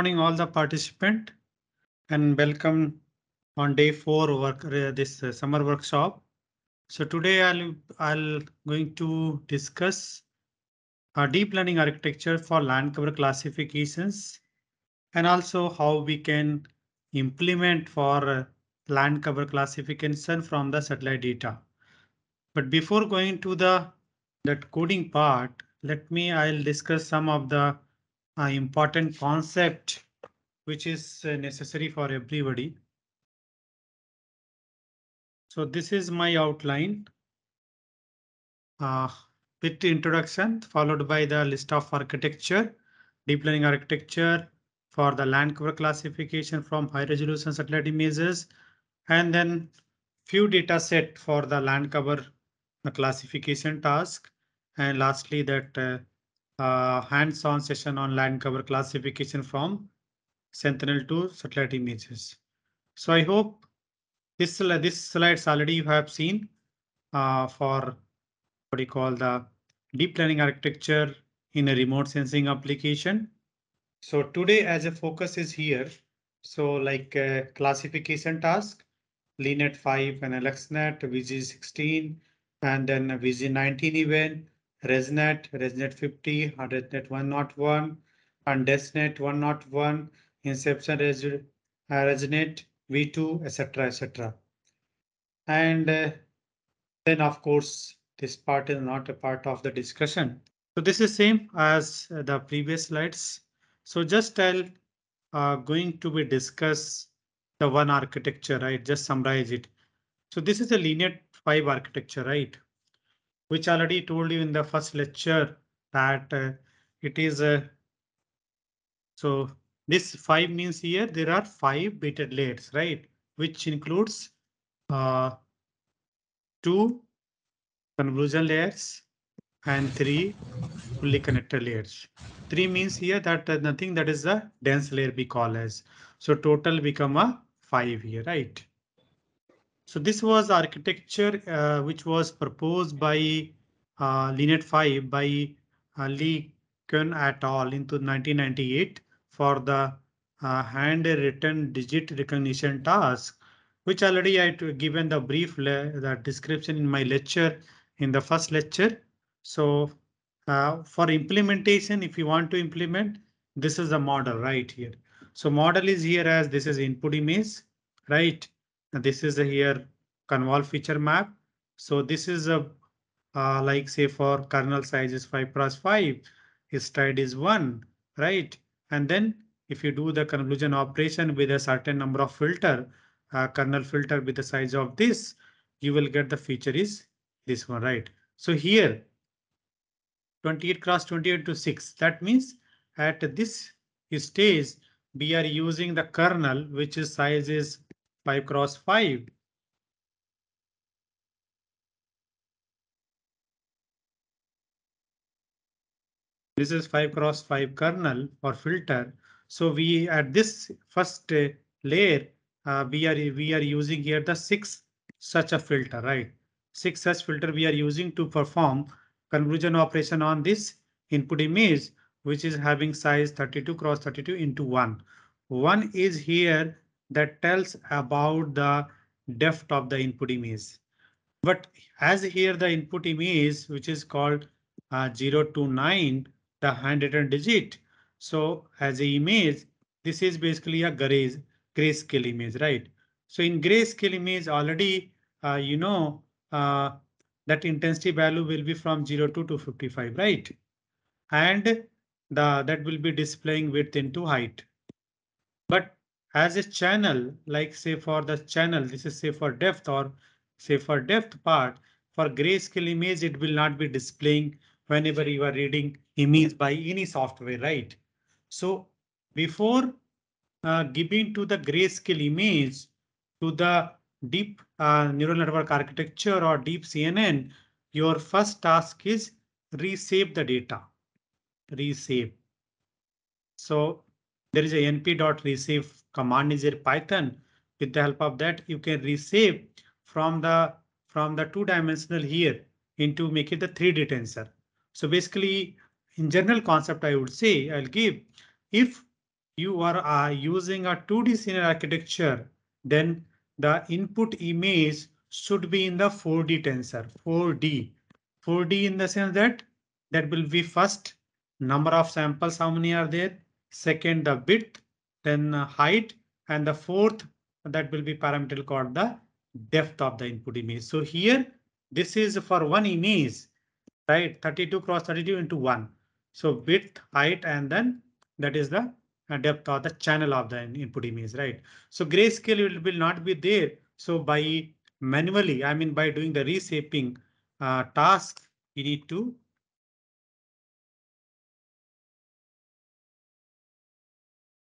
Morning all the participant and welcome on day four work uh, this uh, summer workshop. So today I'll I'll going to discuss a deep learning architecture for land cover classifications and also how we can implement for uh, land cover classification from the satellite data. But before going to the that coding part, let me I'll discuss some of the uh, important concept which is uh, necessary for everybody. So this is my outline. Uh, with introduction followed by the list of architecture, deep learning architecture for the land cover classification from high resolution satellite images, and then few data set for the land cover classification task. And lastly, that uh, uh, hands-on session on land cover classification from Sentinel-2 satellite images. So I hope this, this slides already you have seen uh, for what you call the deep learning architecture in a remote sensing application. So today as a focus is here. So like a classification task, LeNet 5 and AlexNet, VGG16, and then VGG19 event, ResNet, ResNet 50, ResNet 101, and DenseNet 101, Inception Res uh, ResNet V2, etc., etc. And uh, then, of course, this part is not a part of the discussion. So this is same as the previous slides. So just I'll uh, going to be discuss the one architecture, right? Just summarize it. So this is a LeNet 5 architecture, right? Which already told you in the first lecture that uh, it is. Uh, so this five means here there are five bitted layers, right? Which includes uh, two convolution layers and three fully connected layers. Three means here that uh, nothing that is the dense layer we call as. So total become a five here, right? So this was architecture uh, which was proposed by uh, LeNet 5 by uh, Lee Kuan et al. into 1998 for the uh, handwritten digit recognition task, which already I given the brief the description in my lecture in the first lecture. So uh, for implementation, if you want to implement, this is the model right here. So model is here as this is input image, right? This is here convol feature map. So this is a uh, like say for kernel size is 5 cross 5, stride is 1, right? And then if you do the convolution operation with a certain number of filter, uh, kernel filter with the size of this, you will get the feature is this one, right? So here 28 cross 28 to 6. That means at this stage, we are using the kernel, which is size is 5 cross 5. This is 5 cross 5 kernel or filter. So we at this first layer, uh, we are we are using here the six such a filter, right? Six such filter we are using to perform convolution operation on this input image, which is having size 32 cross 32 into 1. One is here that tells about the depth of the input image. But as here the input image, which is called uh, 0 to 9, the handwritten digit. So as a image, this is basically a gray grayscale image, right? So in grayscale image already, uh, you know, uh, that intensity value will be from 0 to 255, right? And the that will be displaying width into height. But as a channel, like say for the channel, this is say for depth or say for depth part, for grayscale image, it will not be displaying whenever you are reading image by any software, right? So before uh, giving to the grayscale image to the deep uh, neural network architecture or deep CNN, your first task is reshape the data. Reshape. So there is a np.reshape command is a Python. With the help of that, you can resave from the from the two dimensional here into make it the 3D tensor. So basically, in general concept, I would say I'll give if you are uh, using a 2D CNN architecture, then the input image should be in the 4D tensor, 4D. 4D in the sense that that will be first number of samples, how many are there? Second, the width, then height, and the fourth, that will be parameter called the depth of the input image. So here, this is for one image, right? 32 cross 32 into one. So width, height, and then that is the uh, depth of the channel of the input image, right? So grayscale will, will not be there. So by manually, I mean by doing the reshaping uh, task, you need to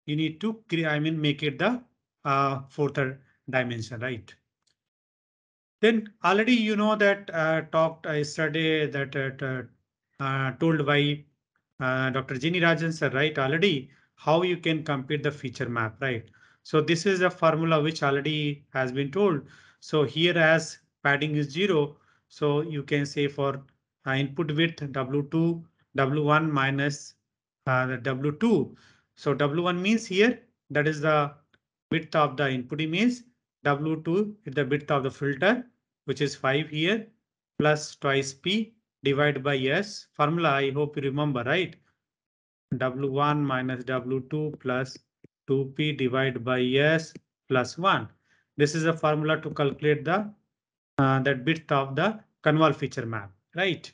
you need to I mean make it the uh, fourth dimension, right? Then already you know that uh, talked yesterday that uh, uh, told by uh, Dr. Ginny Rajan sir, right? Already how you can compute the feature map, right? So this is a formula which already has been told. So here as padding is zero, so you can say for uh, input width W2, W1 minus uh, W2. So W1 means here that is the width of the input image. W2 is the width of the filter, which is 5 here, plus twice P divided by S. Formula I hope you remember, right? W1 minus W2 plus 2P divided by S plus 1. This is a formula to calculate the uh, that width of the convolve feature map, right?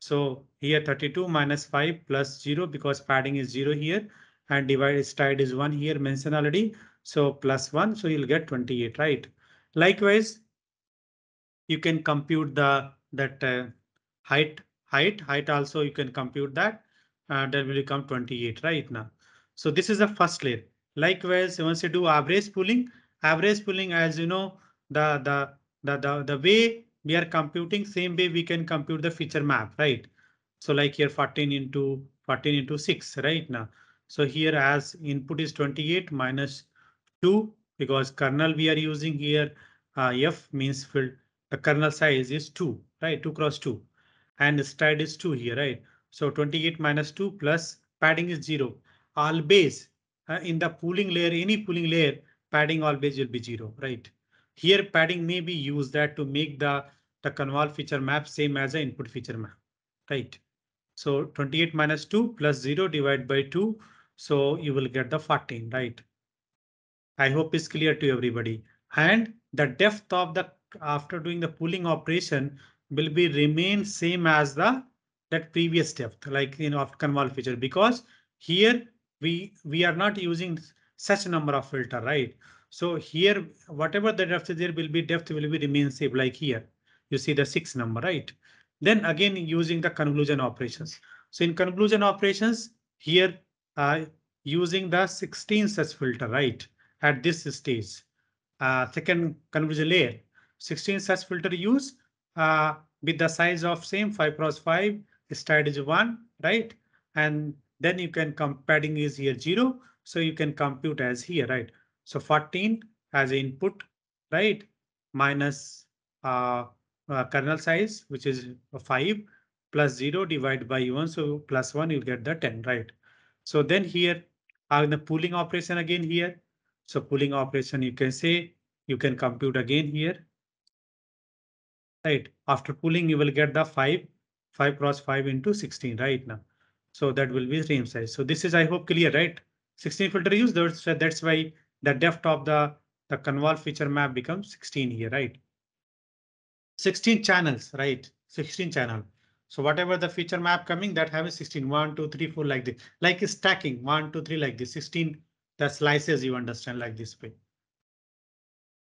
So here 32 minus 5 plus 0 because padding is 0 here and divide stride is 1 here mentioned already. So plus 1, so you'll get 28, right? Likewise, you can compute the that uh, height, height, height also you can compute that. Uh, that will become 28 right now. So this is the first layer. Likewise, once you do average pooling, average pooling, as you know, the the the the, the way we are computing, same way we can compute the feature map, right? So like here 14 into 14 into 6 right now. So here as input is 28 minus 2 because kernel we are using here uh, F means field the kernel size is 2 right 2 cross 2 and stride is 2 here right. So 28 minus 2 plus padding is 0 always uh, in the pooling layer any pooling layer padding always will be 0 right. Here padding may be used that to make the the convolve feature map same as the input feature map right. So 28 minus 2 plus 0 divided by 2 so you will get the 14, right? I hope it's clear to everybody. And the depth of the after doing the pooling operation will be remain same as the that previous depth, like you know, of convolve feature, because here we we are not using such number of filter, right? So here, whatever the depth there will be depth will be remain same like here. You see the six number, right? Then again using the convolution operations. So in convolution operations here uh, using the 16 such filter, right? At this stage, uh, second convolution layer, 16 such filter use uh, with the size of same 5 cross 5, stride is 1, right? And then you can come padding is here 0, so you can compute as here, right? So 14 as input, right? Minus uh, uh, kernel size, which is 5 plus 0 divided by 1. So plus 1, you get the 10, right? So then here uh, are the pooling operation again here. So pooling operation, you can say you can compute again here. Right after pooling, you will get the 5, 5 cross 5 into 16 right now. So that will be same size. So this is, I hope, clear, right? 16 filter use. That's, that's why the depth of the, the convolve feature map becomes 16 here, right? 16 channels, right? 16 channel. So whatever the feature map coming that have a 16, 1, 2, 3, 4 like this, like stacking 1, 2, 3 like this, 16 the slices you understand like this way.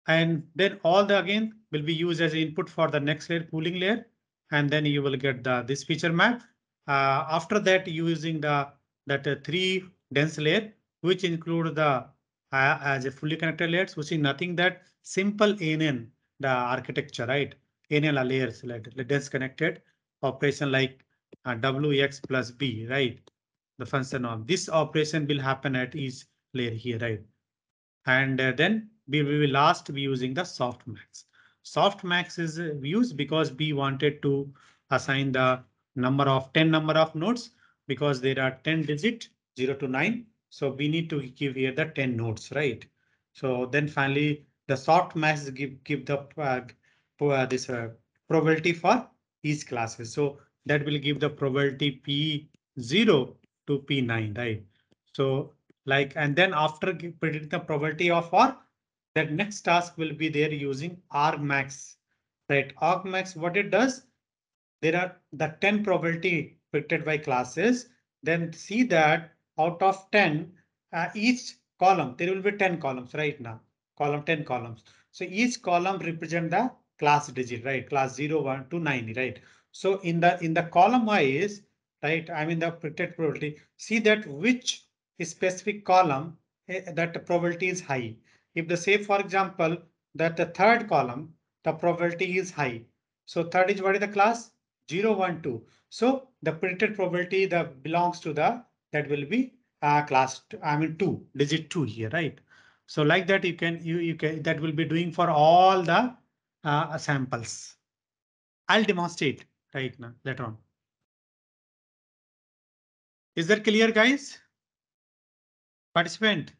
And then all the again will be used as input for the next layer pooling layer. And then you will get the this feature map. Uh, after that using the that uh, three dense layer, which include the uh, as a fully connected layers, which is nothing that simple ANN, the architecture, right? ANN layers like dense connected operation like uh, wx plus b, right? The function of this operation will happen at each layer here, right? And uh, then we we will last be using the softmax. Softmax is uh, used because we wanted to assign the number of 10 number of nodes because there are 10 digit 0 to 9 So we need to give here the 10 nodes, right? So then finally the softmax give give the uh, uh, this uh, probability for each classes. So that will give the probability P0 to P9, right? So like and then after predict the probability of R, that next task will be there using argmax, right? argmax, what it does, there are the 10 probability predicted by classes. Then see that out of 10, uh, each column, there will be 10 columns right now, column 10 columns. So each column represent the class digit, right? Class 0, 1 to 9, right? So in the in the column wise, right? I mean the predicted probability, see that which specific column eh, that probability is high. If the say, for example, that the third column, the probability is high. So third is what is the class? 0, 1, 2. So the predicted probability that belongs to the that will be uh, class, I mean two, digit two here, right? So like that you can you you can that will be doing for all the uh, samples. I'll demonstrate right now later on. Is that clear, guys? Participant.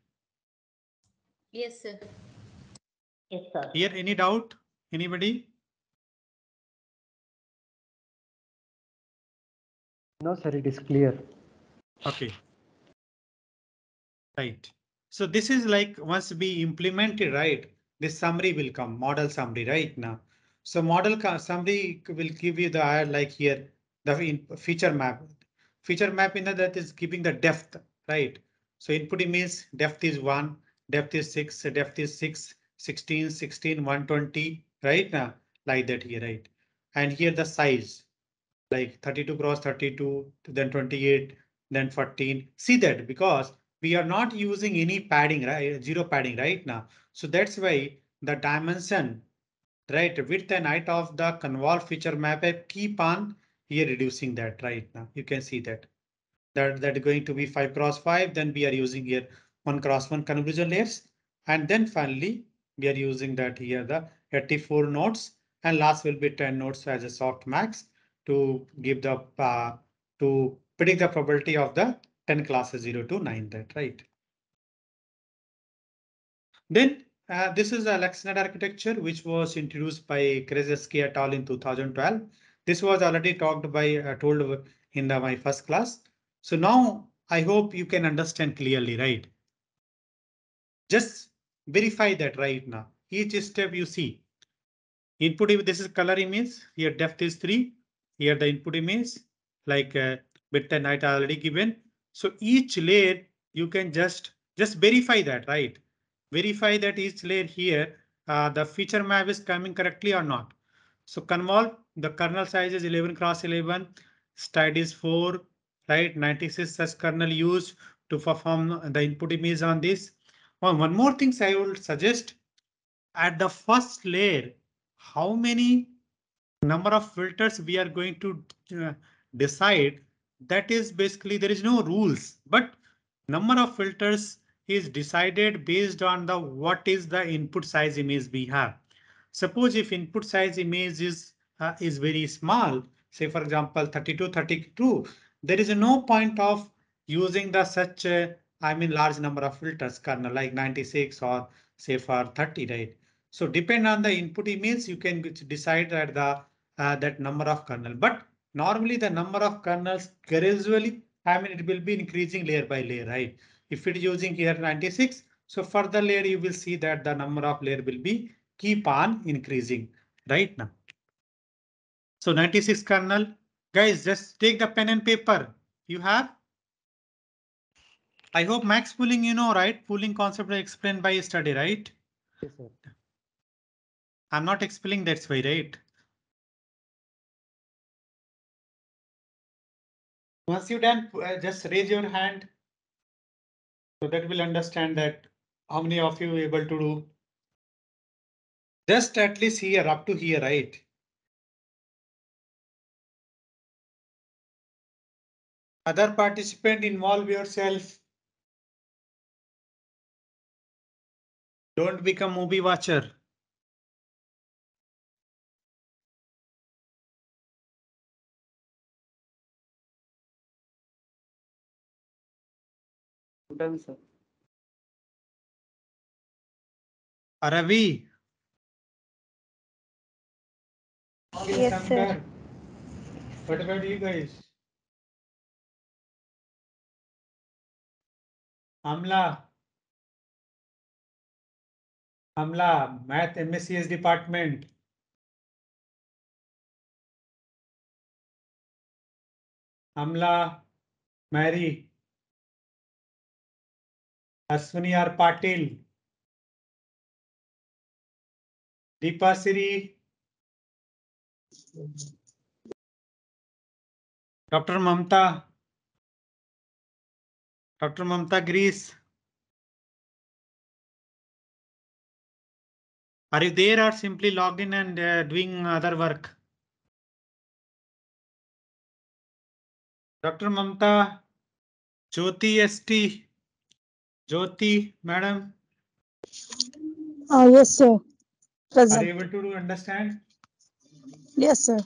Yes, sir. Yes, sir. Here, any doubt? Anybody? No, sir, it is clear. Okay. Right. So this is like once we implemented, right? This summary will come, model summary right now. So model summary will give you the uh, like here, the feature map. Feature map in that is giving the depth, right? So input means depth is one, depth is six, depth is six, 16, 16, 120, right now, like that here, right? And here the size, like 32 cross 32, then 28, then 14. See that because we are not using any padding, right? Zero padding right now. So that's why the dimension, right? Width and height of the convolve feature map I keep on here reducing that right now. You can see that that that going to be five cross five. Then we are using here one cross one convolution layers. And then finally, we are using that here the 84 nodes and last will be 10 nodes as a soft max to give the uh, to predict the probability of the 10 classes 0 to 9 that right. Then uh, this is a AlexNet architecture which was introduced by Krizhevsky et al. in 2012. This was already talked by uh, told in the, my first class. So now I hope you can understand clearly, right? Just verify that right now. Each step you see. Input if this is color image, here depth is 3. Here the input image, like uh, width and height already given. So each layer you can just just verify that, right? Verify that each layer here, uh, the feature map is coming correctly or not. So convolve, the kernel size is 11 cross 11, stride is 4, right? 96 such kernel used to perform the input image on this. Well, one more thing I would suggest at the first layer, how many number of filters we are going to uh, decide that is basically there is no rules, but number of filters is decided based on the what is the input size image we have. Suppose if input size image is uh, is very small, say for example 32, 32, there is no point of using the such uh, I mean large number of filters kernel like 96 or say for 30, right? So depend on the input image, you can decide that the uh, that number of kernel. But normally the number of kernels gradually, I mean, it will be increasing layer by layer, right? If it is using here 96, so further layer you will see that the number of layer will be keep on increasing right now. So 96 kernel, guys, just take the pen and paper you have. I hope max pooling, you know, right? Pooling concept explained by study, right? Yes, sir. I'm not explaining that's why, right? Once you done, uh, just raise your hand. So that will understand that how many of you able to do. Just at least here up to here, right? Other participant involve yourself. Don't become movie watcher. Importance है अरवि हमला हमला math M S C S department हमला मैरी Aswini R. Patil. Deepa Siri. Dr. Mamta. Dr. Mamta Greece. Are you there or simply logged in and uh, doing other work? Dr. Mamta, Jyoti ST, Jyoti, madam, Uh, yes, sir. are you able to understand? Yes, sir.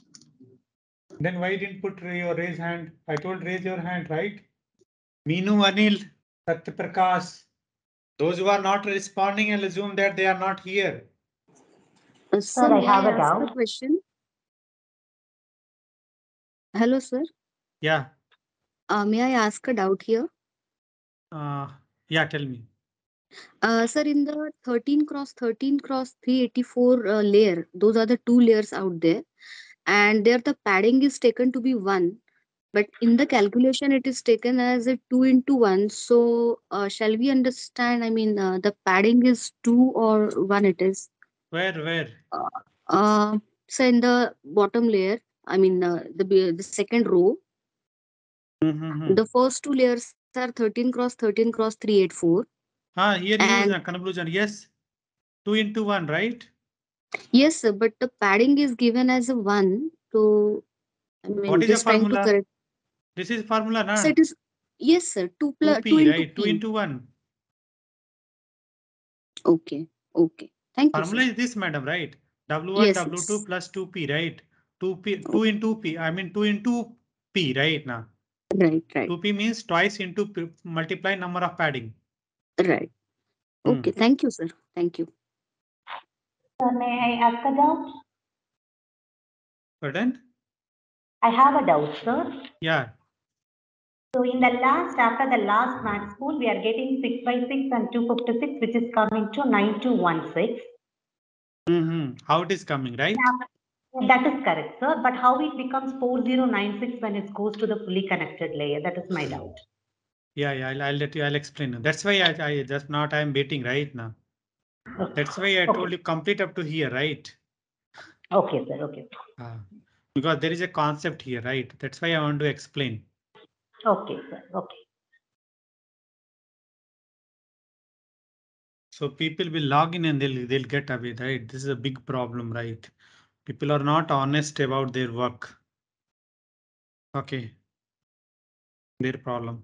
Then why didn't put your raise hand? I told raise your hand, right? Meenu Anil, Satyaprakash. Those who are not responding and assume that they are not here. Sir, I may have a ask doubt. question? Hello, sir. Yeah, Uh, may I ask a doubt here? uh, yeah, tell me. Uh, sir, in the 13 cross 13 cross 384 uh, layer, those are the two layers out there. And there the padding is taken to be one. But in the calculation, it is taken as a two into one. So uh, shall we understand? I mean, uh, the padding is two or one it is. Where, where? Uh, so in the bottom layer, I mean, uh, the, the second row, Mm-hmm. the first two layers are 13 cross 13 cross 384. Ah, here And- use a conclusion. Yes. Two into one, right? Yes, sir, but the padding is given as a one. So, I mean, What is the just trying to formula? correct. This is formula, na? So it is, yes, sir, two Two plus, two P, into right? Two P. into one. Okay, okay. Thank you, Formula is this, madam, right? W one, Yes, W two yes. plus two P, right? Two P, two into P, I mean, two into P, right now? Right, right, Two P means twice into P, multiply number of padding. right. Hmm. Okay, thank you, sir. Thank you. Sir, may I ask a doubt? Pardon? I have a doubt, sir. Yeah, So in the last, after the last max pool, we are getting six by six and two fifty-six, which is coming to nine two one six. mm-hmm. How it is coming, right? That is correct, sir. But how it becomes four zero nine six when it goes to the fully connected layer? That is my doubt. Yeah, yeah, I'll, I'll let you, I'll explain. That's why I, I just not I'm waiting right now. That's why I Okay. told you complete up to here, right? Okay, sir, okay. Uh, because there is a concept here, right? That's why I want to explain. Okay, sir, okay. So people will log in and they'll they'll get away, right? This is a big problem, right? People are not honest about their work. Okay. Their problem.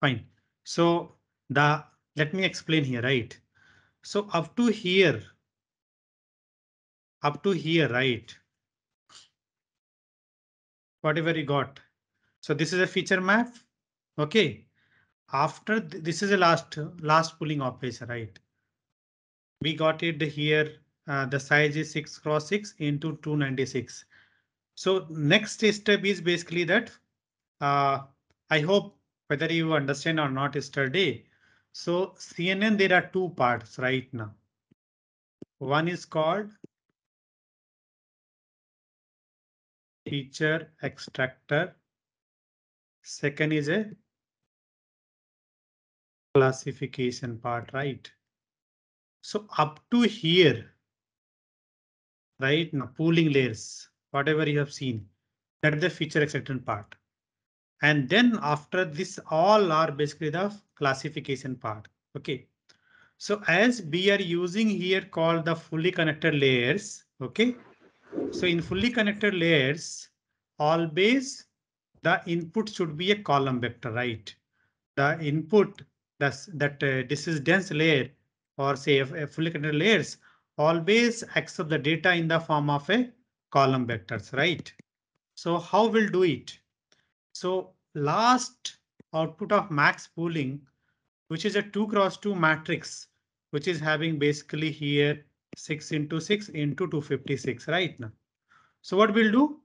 Fine. So the let me explain here, right? So up to here. Up to here, right? Whatever you got. So this is a feature map. Okay. After th- this is a last last pooling operation, right? we got it here. Uh, the size is 6 cross 6 into 296. So next step is basically that. Uh, I hope whether you understand or not yesterday. So CNN, there are two parts right now. One is called feature extractor. Second is a classification part, right? So up to here, right now pooling layers, whatever you have seen, that is the feature extraction part. And then after this, all are basically the classification part. Okay. So as we are using here called the fully connected layers. Okay. So in fully connected layers, always the input should be a column vector, right? The input that's that uh, this is dense layer or say a fully connected layers always accept the data in the form of a column vectors, right? So how we'll do it? So last output of max pooling which is a two cross two matrix, which is having basically here six into six into 256 right now. So what we'll do?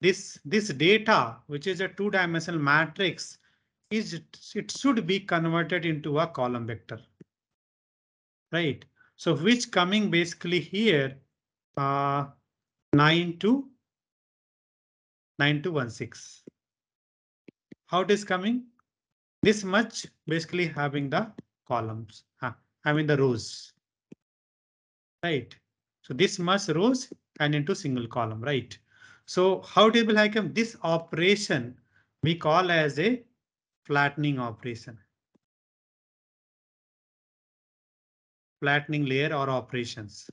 This this data, which is a two dimensional matrix, is it should be converted into a column vector. Right. So which coming basically here uh, 9 to 9 to 1 6. How it is coming? This much basically having the columns, uh, having the rows. Right. So this much rows and into single column, right? So how it will become this operation we call as a flattening operation. Flattening layer or operations.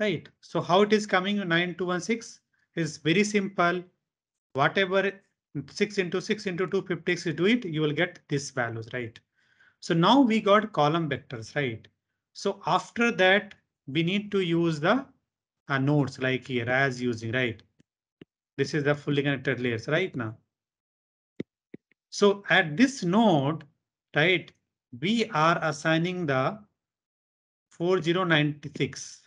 Right. So how it is coming 9216 is very simple. Whatever 6 into 6 into 256 you do it, you will get this values, right? So now we got column vectors, right? So after that, we need to use the uh, nodes like here as using, right? This is the fully connected layers right now. So at this node, right, we are assigning the 4096.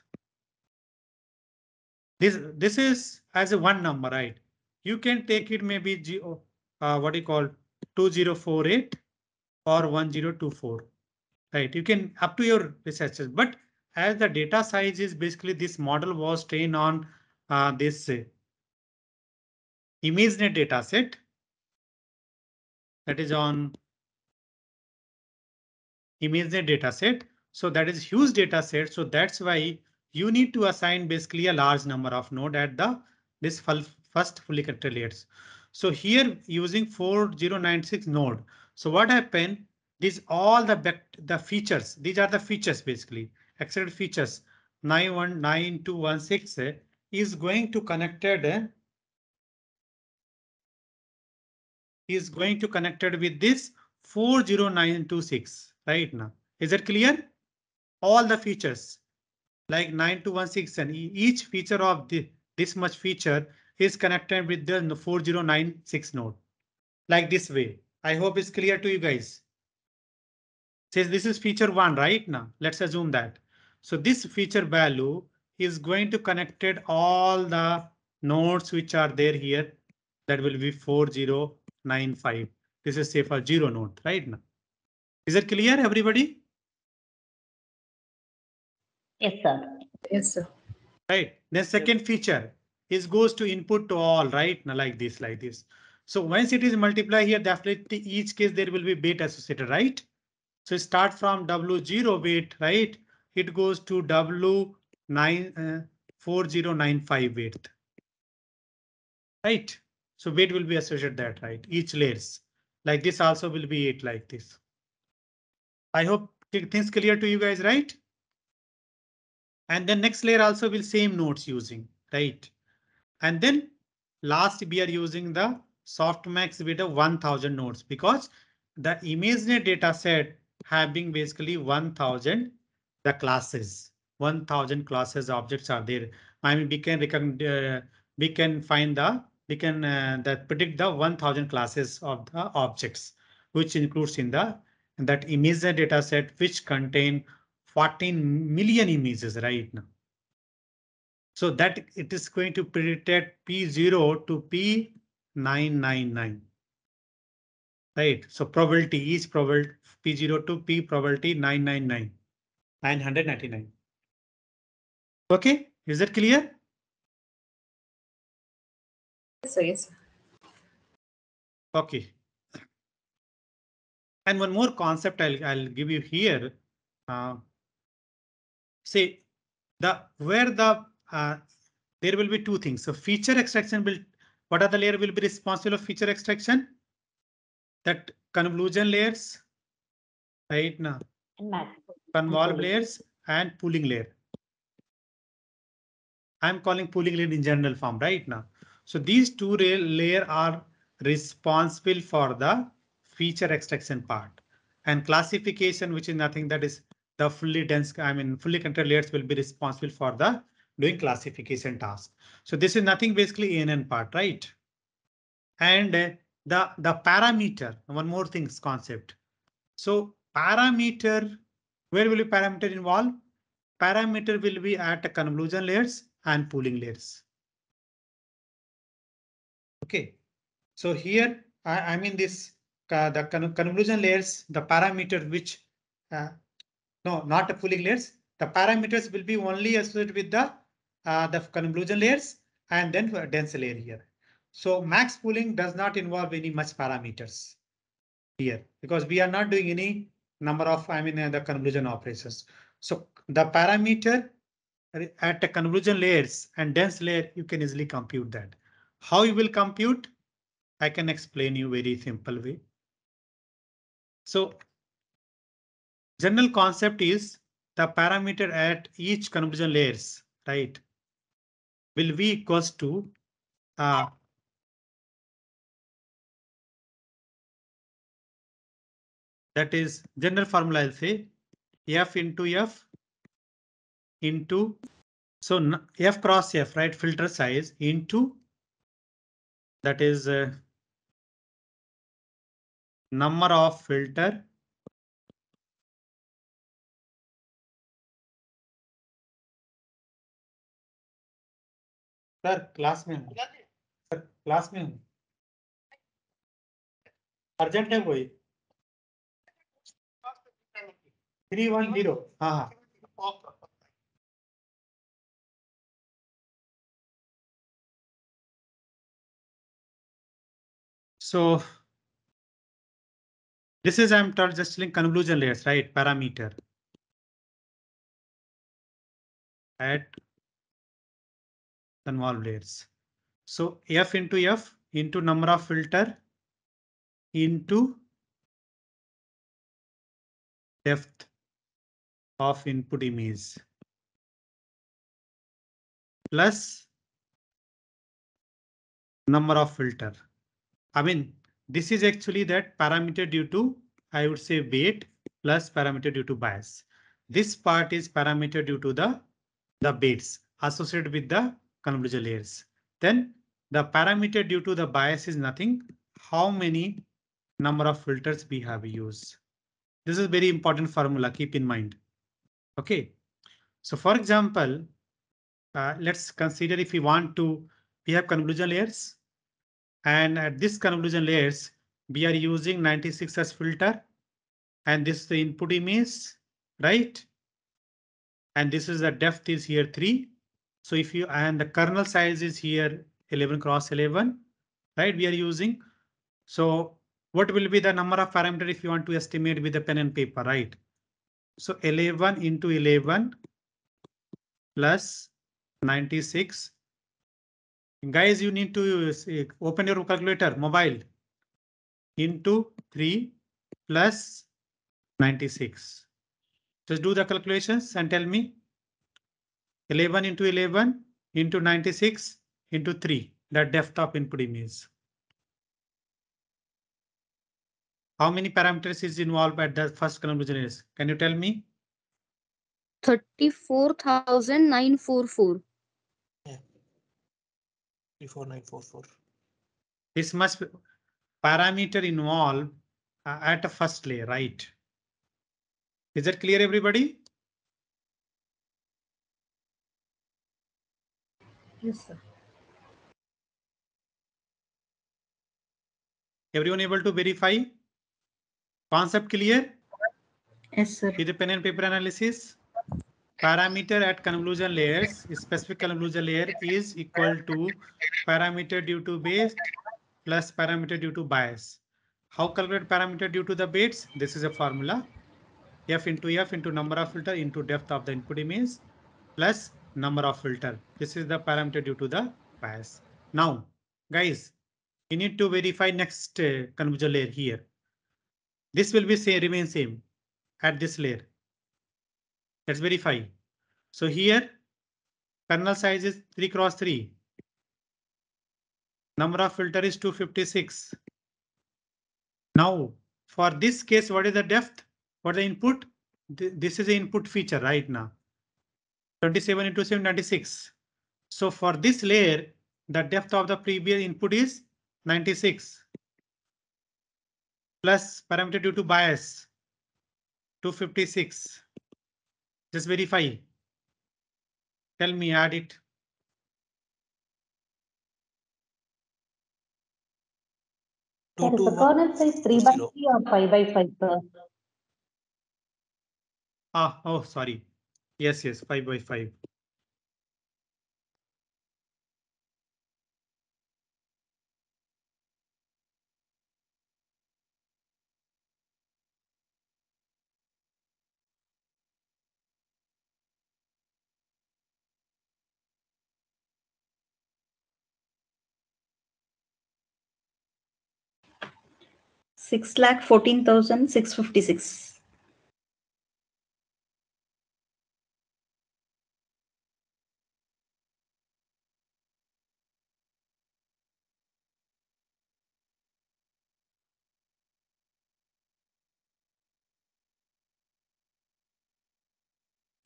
This this is as a one number, right? You can take it maybe uh, what you call 2048 or 1024, right? You can up to your researchers, but as the data size is basically this model was trained on uh, this uh, ImageNet data set that is on ImageNet data set. So that is huge data set. So that's why you need to assign basically a large number of node at the this first fully connected layers. So here using 4096 node. So what happened? These all the the features. These are the features basically accelerated features 919216 eh, is going to connected eh, is going to connected with this 40926 right now. Is it clear? All the features like 9216 and each feature of the, this much feature is connected with the 4096 node like this way. I hope it's clear to you guys. Says this is feature one right now. Let's assume that. So this feature value is going to connected all the nodes which are there here. That will be 4095. This is say for zero node right now. Is it clear everybody? Yes, sir. Yes, sir. Right. The second feature is goes to input to all right now like this like this. So once it is multiply here, definitely each case there will be bit associated, right? So start from W0 bit, right? it goes to W9 uh, 4095 width. Right. So weight will be associated that right. Each layers like this also will be it like this. I hope things clear to you guys, right? And then next layer also will same nodes using right. And then last we are using the softmax with a 1000 nodes because the ImageNet data set having basically 1000 the classes. 1000 classes objects are there. I mean, we can uh, we can find the we can uh, that predict the 1000 classes of the objects, which includes in the that image data set which contain 14 million images right now. So that it is going to predict P0 to P999. Right, so probability is probability P0 to P probability 999. 999. Okay, is that clear? Yes, sir. Yes. Okay. And one more concept I'll, I'll give you here. Uh, say the where the uh, there will be two things. So feature extraction will what are the layer will be responsible of feature extraction? That convolution layers, right now. And convolve layers and pooling layer. I'm calling pooling layer in general form right now. So these two layer are responsible for the feature extraction part and classification, which is nothing that is the fully dense, I mean, fully controlled layers will be responsible for the doing classification task. So this is nothing basically ANN part, right? And uh, the, the parameter, one more things concept. So parameter, where will be parameter involve? Parameter will be at convolution layers and pooling layers. Okay, so here I, I mean this uh, the con- convolution layers, the parameter which uh, no, not the pooling layers. The parameters will be only associated with the uh, the convolution layers and then for dense layer here. So max pooling does not involve any much parameters here because we are not doing any number of I mean uh, the convolution operations. So the parameter at the convolution layers and dense layer you can easily compute that. How you will compute? I can explain you very simple way. So general concept is the parameter at each convolution layers, right? Will be equals to uh, that is general formula I'll say f into f into so F cross f right filter size into that is uh, number of filter sir class में हूँ sir class में हूँ urgent है कोई three one zero हाँ हाँ So this is I'm told just link convolution layers, right? Parameter at convolve layers. So f into f into number of filter into depth of input image plus number of filter. I mean, this is actually that parameter due to, I would say weight plus parameter due to bias. This part is parameter due to the, the weights associated with the convolution layers. Then the parameter due to the bias is nothing. How many number of filters we have used. This is very important formula. Keep in mind. OK, so for example, uh, let's consider if we want to, we have convolution layers. And at this convolution layers, we are using 96 as filter. And this is the input image, right? And this is the depth is here three. So if you and the kernel size is here 11 cross 11, right? We are using. So what will be the number of parameter if you want to estimate with the pen and paper, right? So 11 into 11 plus 96. Guys, you need to uh, open your calculator, mobile into 3 plus 96. Just do the calculations and tell me 11 into 11 into 96 into 3, that depth of input image. How many parameters is involved at the first convolution is? Can you tell me? Thirty-four thousand nine four four. Before nine four four. This must be parameter involved uh, at a first layer, right? Is that clear, everybody? Yes, sir. Everyone able to verify? Concept clear? Yes, sir. With the pen and paper analysis? Parameter at convolution layers, specific convolution layer is equal to parameter due to base plus parameter due to bias. How calculate parameter due to the weights? This is a formula. F into F into number of filter into depth of the input image plus number of filter. This is the parameter due to the bias. Now, guys, we need to verify next uh, convolution layer here. This will be say remain same at this layer. Let's verify. So here kernel size is 3 cross 3. Number of filter is 256. Now for this case, what is the depth? What the input? Th- This is the input feature right now. 27 into 7, 96. So for this layer, the depth of the previous input is 96 plus parameter due to bias Two fifty-six. Just verify. Tell me, add it. Sir, is the kernel size three by three or five by five, sir? Ah, oh, sorry. Yes, yes, five by five. Six lakh fourteen thousand six fifty-six.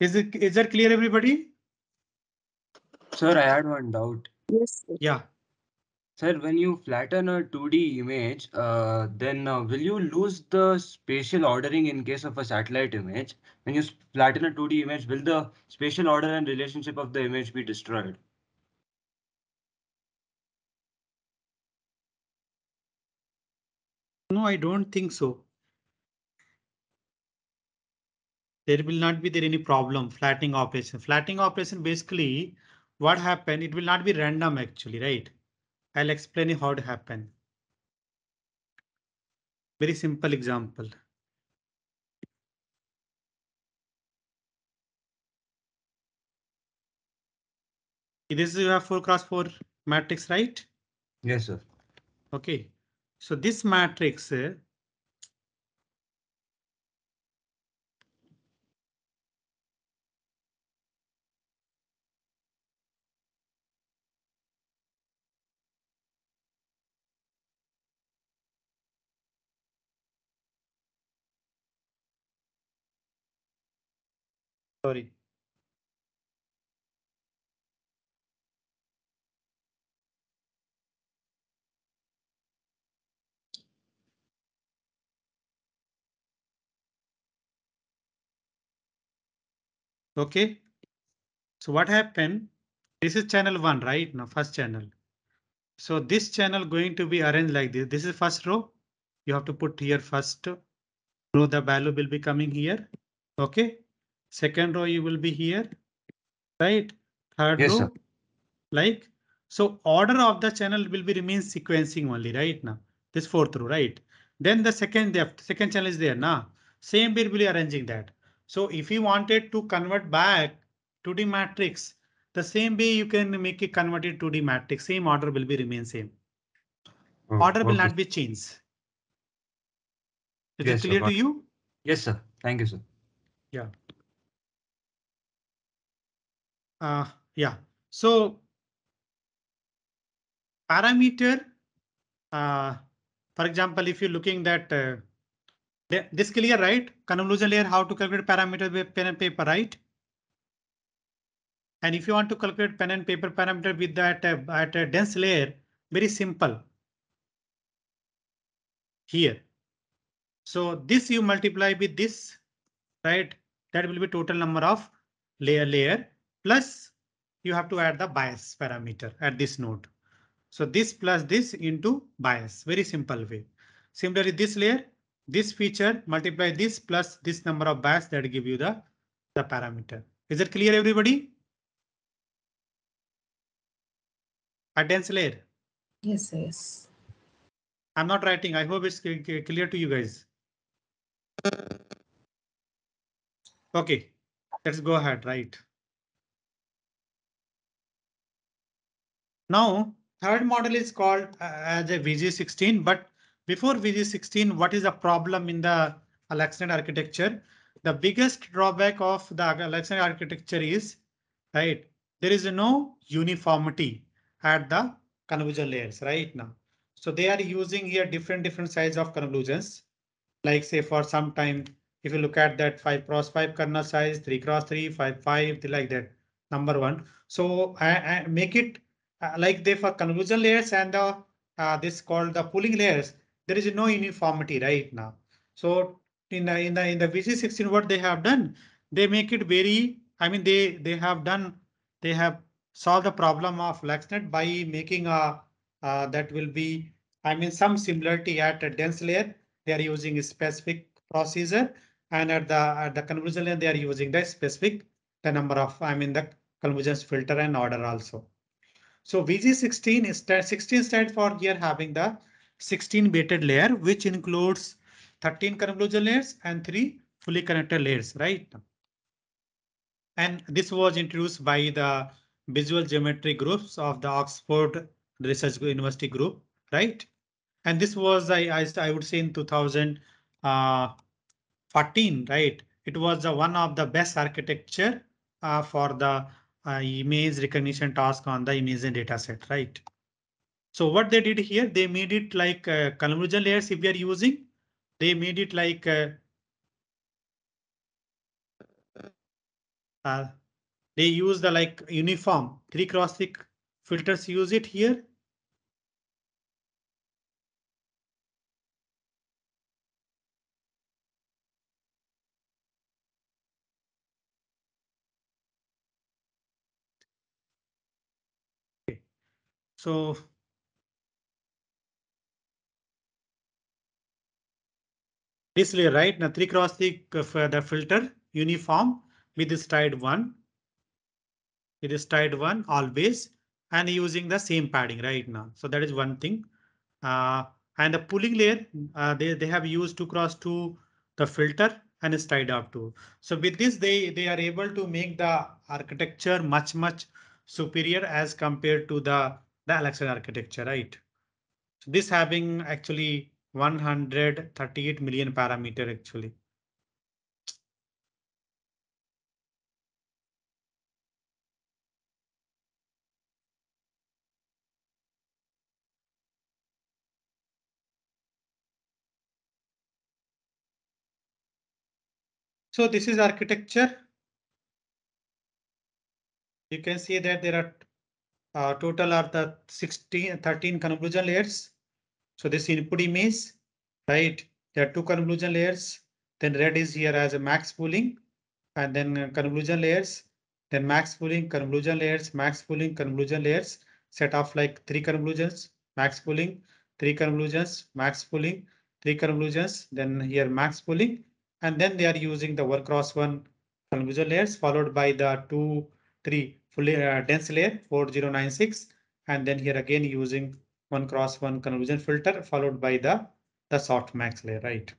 Is it, is that clear, everybody? Sir, I had one doubt. Yes, sir. Yeah, Sir, when you flatten a 2D image, uh, then uh, will you lose the spatial ordering in case of a satellite image? When you flatten a 2D image, will the spatial order and relationship of the image be destroyed? no, I don't think so. There will not be there any problem flattening operation. Flattening operation basically what happen, it will not be random actually, right? I'll explain you how it happen. Very simple example. This is your four cross four matrix, right? Yes, sir. Okay, so this matrix. Sorry. Okay. So what happened? This is channel one, right? Now first channel. So this channel going to be arranged like this. This is first row. You have to put here first row. The value will be coming here. Okay. Second row you will be here. Right. Third Yes, row. sir. Like so order of the channel will be remain sequencing only right now. This fourth row, right? Then the second the second channel is there now. Same way we'll be arranging that. So if you wanted to convert back to the matrix, the same way you can make it converted to the matrix. Same order will be remain same. Oh, Order will not be changed. Is Yes, it clear got to you? Yes, sir. Thank you, sir. Uh, yeah. So parameter, uh, for example, if you're looking that uh, this clear, right? Convolution layer, how to calculate parameter with pen and paper, right? And if you want to calculate pen and paper parameter with that uh, at a dense layer, very simple. Here. So this you multiply with this, right? That will be total number of layer layer plus you have to add the bias parameter at this node. So this plus this into bias, very simple way. Similarly, this layer, this feature multiply this plus this number of bias that give you the, the parameter. Is it clear everybody? A dense layer. Yes, yes. I'm not writing. I hope it's cl- cl- clear to you guys. Okay, let's go ahead, right? Now, third model is called uh, as a VGG16, but before VGG16, what is the problem in the AlexNet architecture? The biggest drawback of the AlexNet architecture is, right, there is no uniformity at the convolution layers right now. So they are using here different different size of convolutions. Like say for some time, if you look at that five cross five kernel size, three cross three, five five, like that. Number one. So I, I make it like they for convolution layers and the uh, this called the pooling layers. There is no uniformity right now. So in the in the in the VGG16 what they have done, they make it very. I mean they they have done they have solved the problem of AlexNet by making a uh, that will be I mean some similarity at a dense layer. They are using a specific procedure and at the at the convolution layer they are using the specific the number of I mean the convergence filter and order also. So VGG16 is that 16 stands for here having the 16 weighted layer, which includes 13 convolution layers and three fully connected layers, right? And this was introduced by the visual geometry groups of the Oxford Research University group, right? And this was, I, I, I would say in 2014, right? It was the one of the best architecture uh, for the uh, image recognition task on the image data set, right? So what they did here, they made it like uh, convolution layers if we are using, they made it like uh, uh, they use the like uniform three cross three filters use it here. So this layer, right? Now three cross three the filter uniform with this tide one. It is tide one always and using the same padding right now. So that is one thing. Uh, and the pooling layer, uh, they, they have used two cross two the filter and it's tied up to. So with this, they, they are able to make the architecture much, much superior as compared to the, the AlexNet architecture, right? So this having actually 138 million parameter actually. So this is architecture. You can see that there are uh, total are the 16, 13 convolution layers. So this input image, right? There are two convolution layers. Then red is here as a max pooling and then convolution layers. Then max pooling, convolution layers, max pooling, convolution layers. Set of like three convolutions, max pooling, three convolutions, max pooling, three convolutions. Then here max pooling and then they are using the work cross one convolution layers followed by the two, three fully uh, dense layer 4096 and then here again using one cross one convolution filter followed by the the soft max layer, right?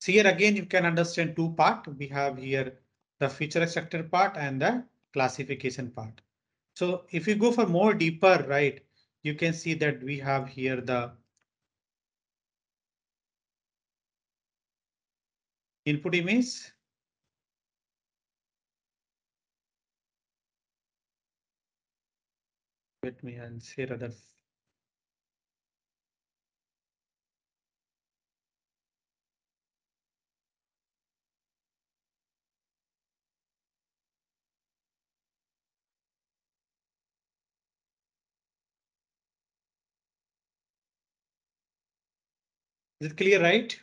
So here again you can understand two part. We have here the feature extractor part and the classification part. So if you go for more deeper, right, you can see that we have here the input image. Let me and share other. Is it clear, right?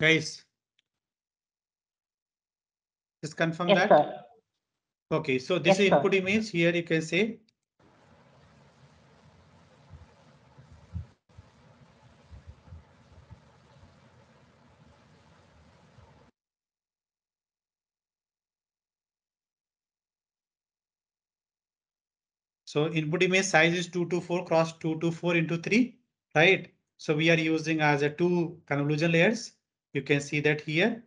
Guys. Just confirm Yes, that. sir. Okay, so this Yes, is sir. input image here you can say. So input image size is 224 cross 224 into 3, right? So we are using as a two convolution layers. You can see that here.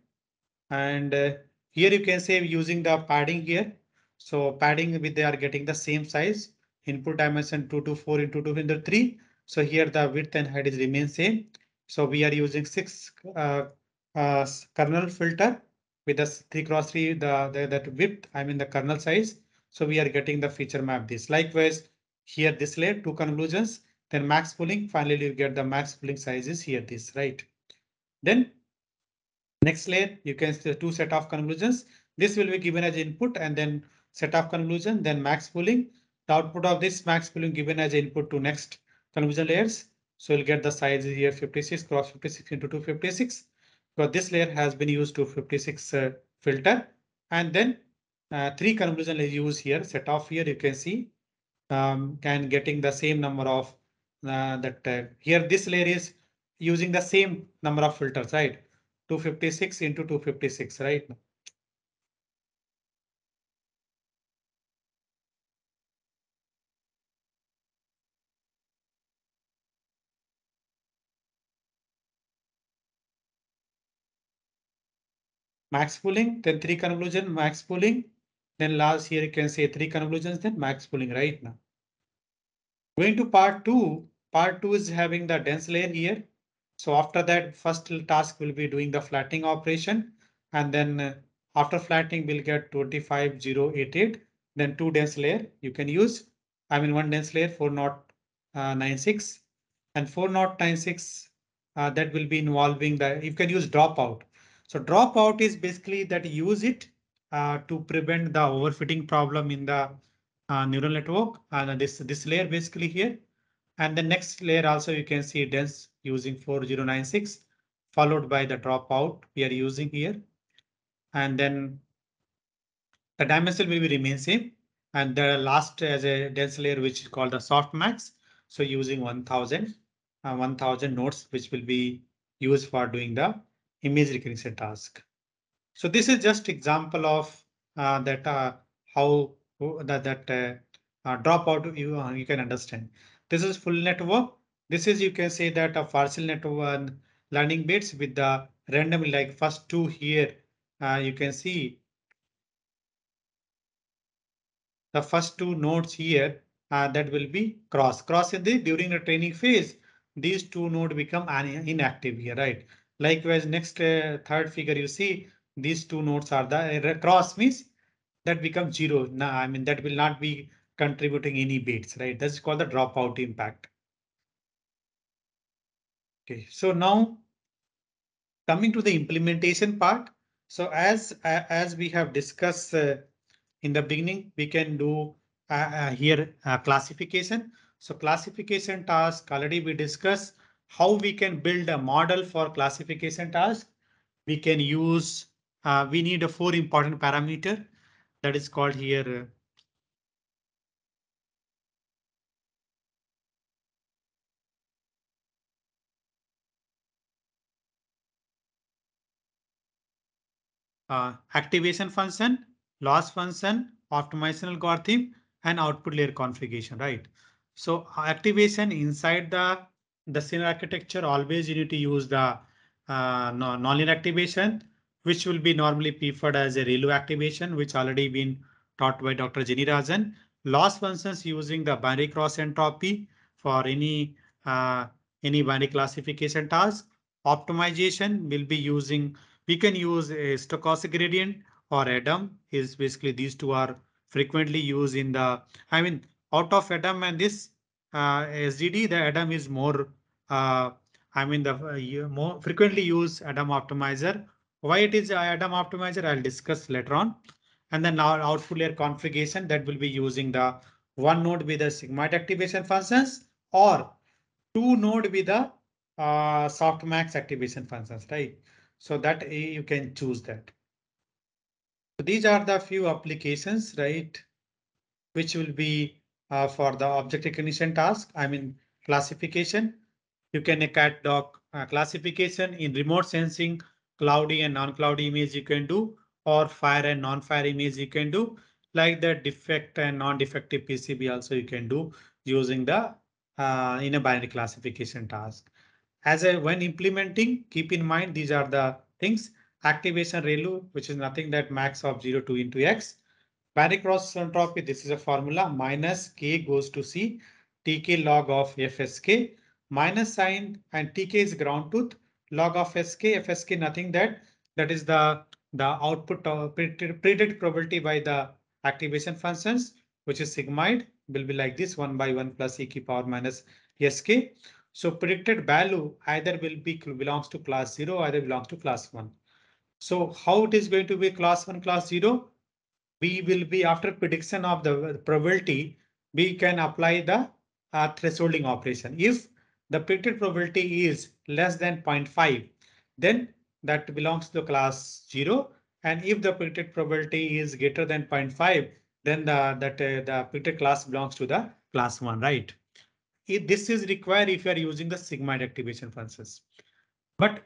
And uh, here you can say using the padding here. So padding with they are getting the same size. Input dimension 224 into 2 into 3. So here the width and height is remain same. So we are using six uh, uh, kernel filter with the three cross three the, the that width. I mean the kernel size. So we are getting the feature map this. Likewise, here this layer two convolutions, then max pooling. Finally, you get the max pooling sizes here this right. Then next layer you can see two set of convolutions. This will be given as input and then set of convolution, then max pooling. The output of this max pooling given as input to next convolution layers. So you'll get the size here 56 cross 56 into 256. because this layer has been used to 56 uh, filter and then uh, three convolution is used here. Set off here you can see um, can getting the same number of uh, that uh, here this layer is using the same number of filters right? 256 into 256 right? Max pooling, then three convolution, max pooling. Then last here you can say three convolutions, then max pooling right now. Going to part two, part two is having the dense layer here. So after that, first task will be doing the flattening operation. And then uh, after flattening, we'll get 25088. Then two dense layer you can use. I mean, one dense layer 4096 and 4096 uh, that will be involving the you can use dropout. So dropout is basically that use it uh, to prevent the overfitting problem in the uh, neural network and this this layer basically here. And the next layer also you can see dense using 4096 followed by the dropout we are using here. And then the dimension will be remain same. And the last as a dense layer which is called the softmax. So using 1000 uh, 1000 nodes which will be used for doing the image recognition task. So this is just example of uh, that uh, how that that uh, uh, dropout you uh, you can understand. This is full network. This is you can say that a partial network learning bits with the random like first two here. Uh, you can see the first two nodes here that will be cross cross in the during the training phase. These two nodes become inactive here, right? Likewise, next third figure, you see these two nodes are the uh, cross means that becomes zero. Now, I mean, that will not be contributing any bits, right? That's called the dropout impact. Okay, so now coming to the implementation part. So as uh, as we have discussed uh, in the beginning, we can do uh, uh here classification. So classification task already we discussed how we can build a model for classification task. We can use, uh, we need a four important parameter that is called here. Uh, activation function, loss function, optimization algorithm, and output layer configuration, right? So activation inside the the scenario architecture, always you need to use the uh, nonlinear activation, which will be normally preferred as a ReLU activation, which already been taught by Dr. Jeny Rajan. Loss functions using the binary cross entropy for any uh, any binary classification task. Optimization will be using, we can use a stochastic gradient or Adam is basically these two are frequently used in the, I mean, out of Adam and this uh, SGD, the Adam is more, uh, I mean, the uh, more frequently used Adam optimizer. Why it is Adam optimizer, I'll discuss later on. And then our output layer configuration that will be using the one node with the sigmoid activation functions or two node with the uh, softmax activation functions, right? So that uh, you can choose that. So these are the few applications, right? Which will be uh, for the object recognition task. I mean classification. You can a cat dog uh, classification in remote sensing, cloudy and non-cloudy image you can do, or fire and non-fire image you can do. Like the defect and non-defective PCB also you can do using the uh, in a binary classification task. As a when implementing, keep in mind these are the things. Activation ReLU, which is nothing that max of 0 to into x Binary cross entropy, this is a formula minus k goes to c, tk log of fsk minus sign and tk is ground truth log of sk, fsk nothing that that is the the output of predicted probability by the activation functions, which is sigmoid will be like this one by one plus e power minus sk. So predicted value either will be belongs to class zero, either belongs to class one. So how it is going to be class one, class zero? we will be after prediction of the probability, we can apply the uh, thresholding operation. If the predicted probability is less than 0.5, then that belongs to the class zero. And if the predicted probability is greater than 0.5, then the that uh, the predicted class belongs to the class one, right? If this is required if you are using the sigmoid activation functions. But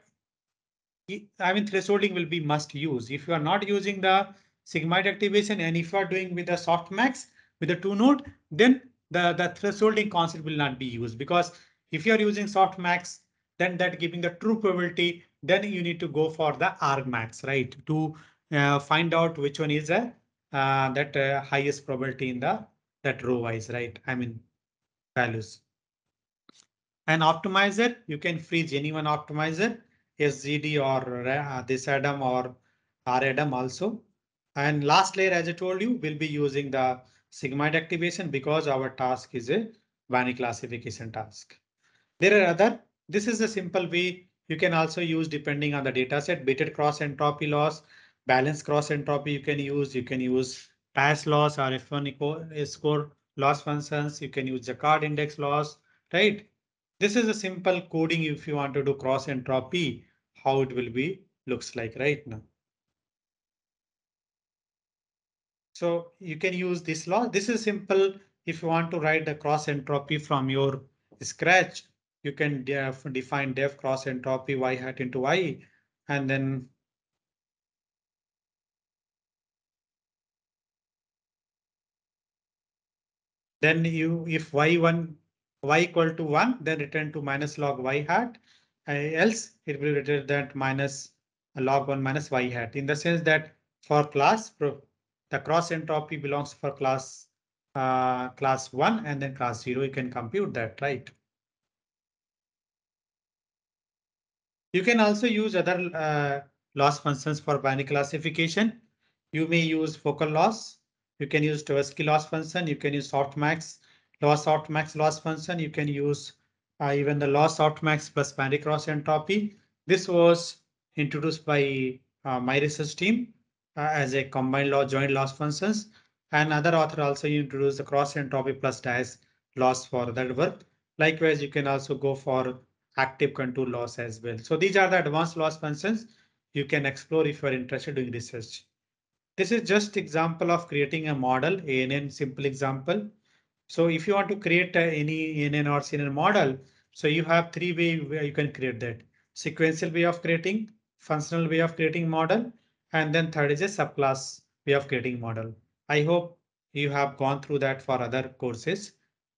i- I mean thresholding will be must use. If you are not using the sigmoid activation and if you are doing with the softmax with the two node, then the, the thresholding concept will not be used because if you are using softmax, then that giving the true probability, then you need to go for the argmax, right? To uh, find out which one is a uh, that uh, highest probability in the that row wise, right? I mean values. An optimizer, you can freeze any one optimizer, SGD or uh, this Adam or R Adam also. And last layer, as I told you, we'll be using the sigmoid activation because our task is a binary classification task. There are other, this is a simple way you can also use depending on the data set, weighted cross entropy loss, balance cross entropy you can use, you can use pass loss or F1 score loss functions, you can use Jaccard index loss, right? This is a simple coding if you want to do cross entropy, how it will be looks like right now. So you can use this law. This is simple. If you want to write the cross entropy from your scratch, you can def define def cross entropy y hat into y and then then you if y1 y equal to 1 then return to minus log y hat. Uh, else it will return that minus log 1 minus y hat in the sense that for class the cross entropy belongs for class uh, class 1 and then class 0 you can compute that right you can also use other uh, loss functions for binary classification. You may use focal loss. You can use Tversky loss function. You can use softmax loss softmax loss function. You can use uh, even the loss softmax plus binary cross entropy. This was introduced by uh, my research team uh, as a combined law joint loss functions. And other author also introduced the cross entropy plus dice loss for that work. Likewise, you can also go for active contour loss as well. So these are the advanced loss functions you can explore if you are interested in research. This is just example of creating a model, ANN simple example. So if you want to create any ANN or CNN model, so you have three way where you can create that. Sequential way of creating, functional way of creating model, and then third is a subclass way of creating model. I hope you have gone through that for other courses,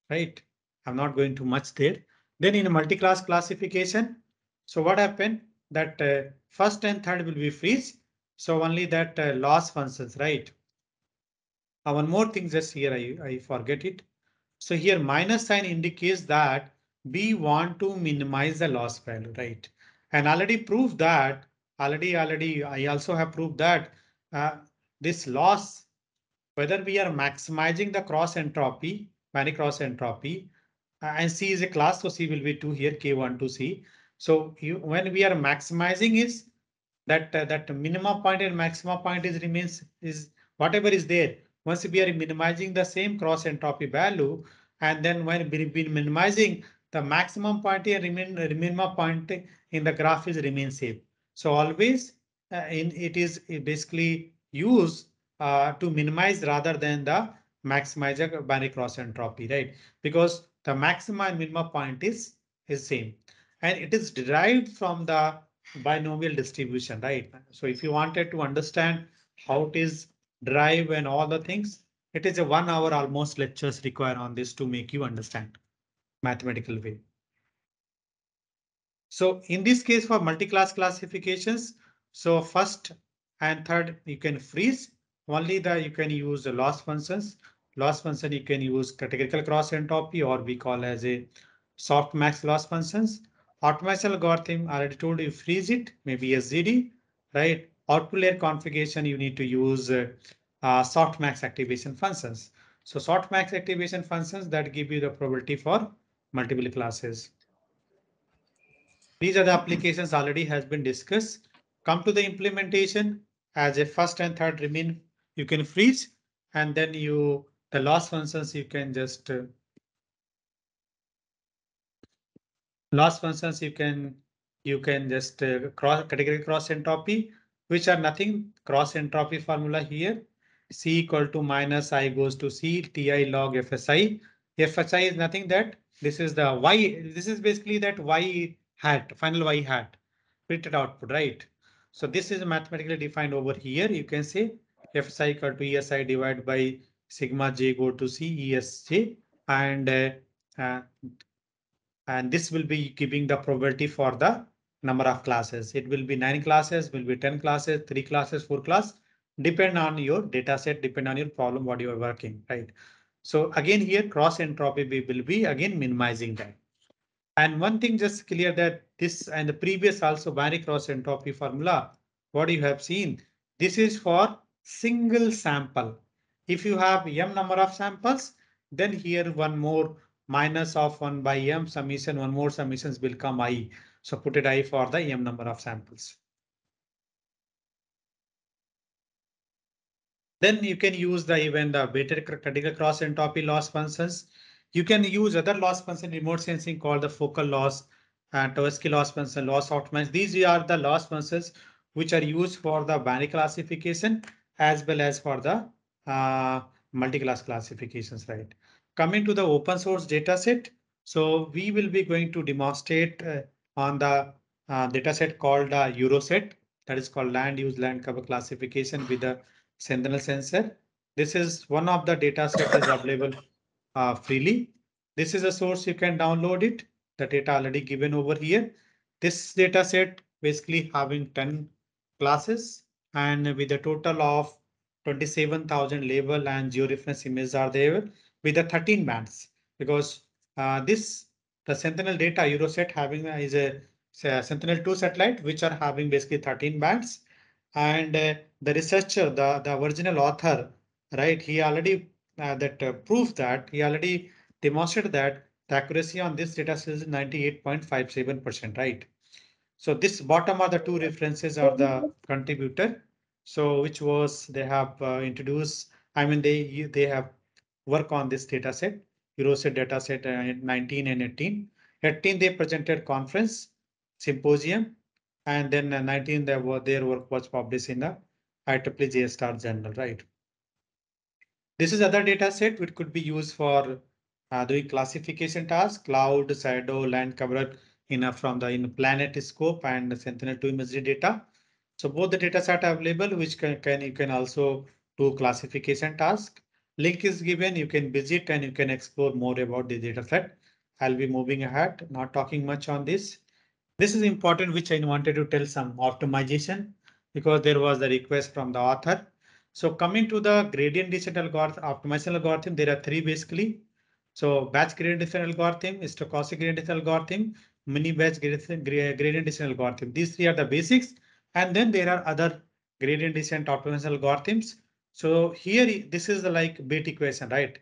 right? I'm not going too much there. Then in a multi-class classification, so what happened that uh, first and third will be freeze. So only that uh, loss functions, right? Uh, one more thing just here, I, I forget it. So here minus sign indicates that we want to minimize the loss value, right? And already proved that already, already, I also have proved that uh, this loss, whether we are maximizing the cross entropy, many cross entropy, and C is a class, so C will be two here, K1 to C. So you, when we are maximizing is that uh, that minimum point and maximum point is remains is whatever is there. Once we are minimizing the same cross entropy value, and then when we be minimizing the maximum point and remain minimum point in the graph is remain same. So always uh, in it is basically used uh, to minimize rather than the maximize a binary cross entropy, right? Because the maximum and minimum point is is same, and it is derived from the binomial distribution, right? So if you wanted to understand how it is derived and all the things, it is a one hour almost lectures require on this to make you understand mathematical way. So in this case for multi-class classifications, so first and third you can freeze only the you can use the loss functions. Loss function you can use categorical cross entropy or we call as a soft max loss functions. Optimized algorithm already told you freeze it maybe SGD right. Output layer configuration you need to use uh, uh, soft max activation functions. So soft max activation functions that give you the probability for multiple classes. These are the applications already has been discussed. Come to the implementation as a first and third remain. You can freeze and then you the loss functions you can just uh, loss functions you can you can just uh, cross category cross entropy, which are nothing cross entropy formula here. C equal to minus I goes to C Ti log FSI. FSI is nothing that this is the Y. This is basically that Y hat, final Y hat, printed output, right? So this is mathematically defined over here. You can say FSI equal to ESI divided by sigma j go to C ESJ and uh, uh, and this will be giving the probability for the number of classes. It will be nine classes, will be 10 classes, three classes, four class, depend on your data set, depend on your problem, what you are working, right? So again, here cross entropy we will be again minimizing that. And one thing just clear that this and the previous also binary cross entropy formula, what you have seen, this is for single sample. If you have m number of samples, then here one more minus of 1 by m summation, one more summations will come i. So put it i for the m number of samples. Then you can use the even the weighted critical cross entropy loss functions. You can use other loss function remote sensing called the focal loss and Tversky loss function, loss optimize. These are the loss functions which are used for the binary classification as well as for the uh, multi-class classifications, right? Coming to the open source data set. So we will be going to demonstrate uh, on the uh, data set called uh, EuroSAT that is called land use land cover classification with the sentinel sensor. This is one of the data set is available uh, freely. This is a source you can download it. The data already given over here. This data set basically having 10 classes and with a total of 27,000 label and georeference images are there with the 13 bands. Because uh, this the Sentinel data EuroSAT having a, is a, a Sentinel-2 satellite which are having basically 13 bands. And uh, the researcher the the original author right he already uh, that uh, proves that he already demonstrated that the accuracy on this data is 98.57 percent right? So this bottom are the two references are the contributor so which was they have uh, introduced i mean they they have work on this data set EuroSAT data set uh, 19 and 18 18 they presented conference symposium and then uh, 19 their, their work was published in the IEEE JSTARS journal, right? This is other data set which could be used for uh, doing classification tasks, cloud, shadow, land cover a, from the in PlanetScope and Sentinel-2 imagery data. So both the data set are available, which can, can you can also do classification task. Link is given, you can visit and you can explore more about the data set. I'll be moving ahead, not talking much on this. This is important, which I wanted to tell some optimization because there was a request from the author. So coming to the gradient descent algorithm, optimization algorithm, there are three basically. So batch gradient descent algorithm, stochastic gradient descent algorithm, mini batch gradient descent algorithm. These three are the basics. And then there are other gradient descent optimization algorithms. So here, this is the like Bate equation, right?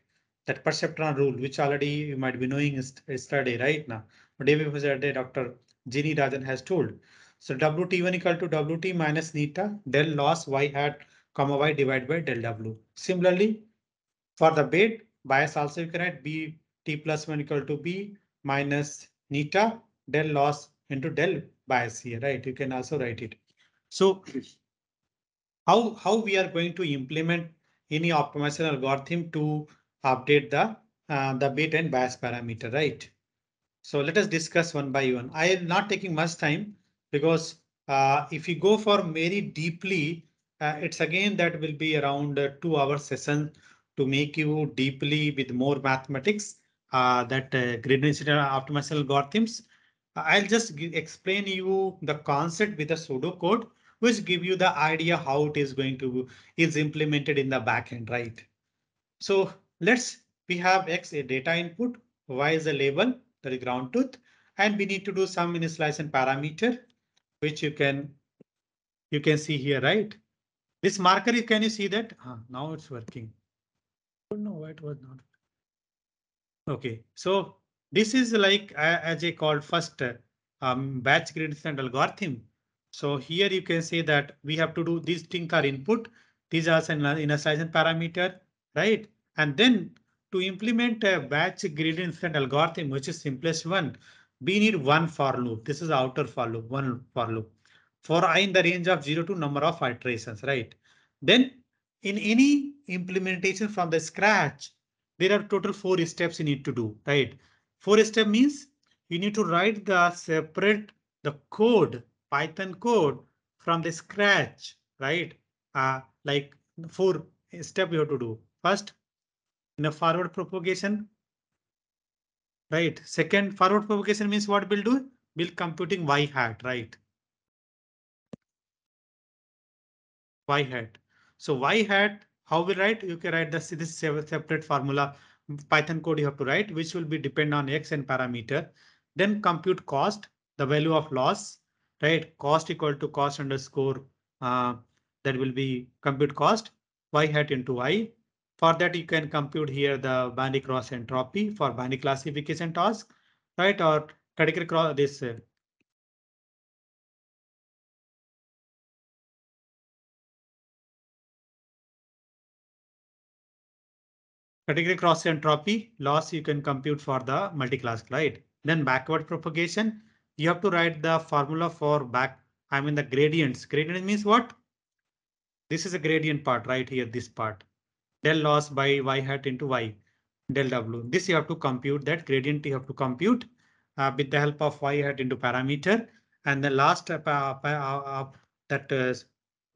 That perceptron rule, which already you might be knowing yesterday, right now. Day before yesterday, Dr. Jeny Rajan has told. So WT1 equal to WT minus neta del loss y hat comma y divided by del W. Similarly, for the Bate bias also you can write B T plus 1 equal to B minus neta del loss into del bias here, right? You can also write it. So how, how we are going to implement any optimization algorithm to update the, uh, the Bate and bias parameter, right? So let us discuss one by one. I am not taking much time because uh, if you go for very deeply, uh, it's again that will be around two hour session to make you deeply with more mathematics uh, that uh, gradient optimization algorithms. I'll just explain you the concept with a pseudocode, which give you the idea how it is going to is implemented in the backend, right? So let's we have X a data input, Y is a label, that is ground truth, and we need to do some initialization parameter, which you can you can see here, right? This marker, can you see that? Ah, now it's working. I don't know why it was not. OK, so this is like as I called first um, batch gradient algorithm. So here you can say that we have to do these things are input. These are initialization parameter, right? And then to implement a batch gradient descent algorithm, which is simplest one, we need one for loop. This is outer for loop, one for loop. For i in the range of zero to number of iterations, right? Then in any implementation from the scratch, there are total four steps you need to do, right? Four step means you need to write the separate the code, Python code from the scratch, right? Uh, like four step you have to do. First, in a forward propagation, right? Second, forward propagation means what we'll do? We'll computing y hat, right? Y hat. So y hat, how we write? You can write this, this separate formula Python code you have to write, which will be depend on x and parameter. Then compute cost, the value of loss, right? Cost equal to cost underscore uh, that will be compute cost y hat into y. For that, you can compute here the binary cross entropy for binary classification task, right? Or category cross this uh, category cross entropy loss you can compute for the multi-class, right? Then backward propagation, you have to write the formula for back. I mean the gradients. Gradient means what? This is a gradient part right here, this part. Del loss by y hat into y, del w. This you have to compute that gradient you have to compute uh, with the help of y hat into parameter. And the last uh, uh, uh that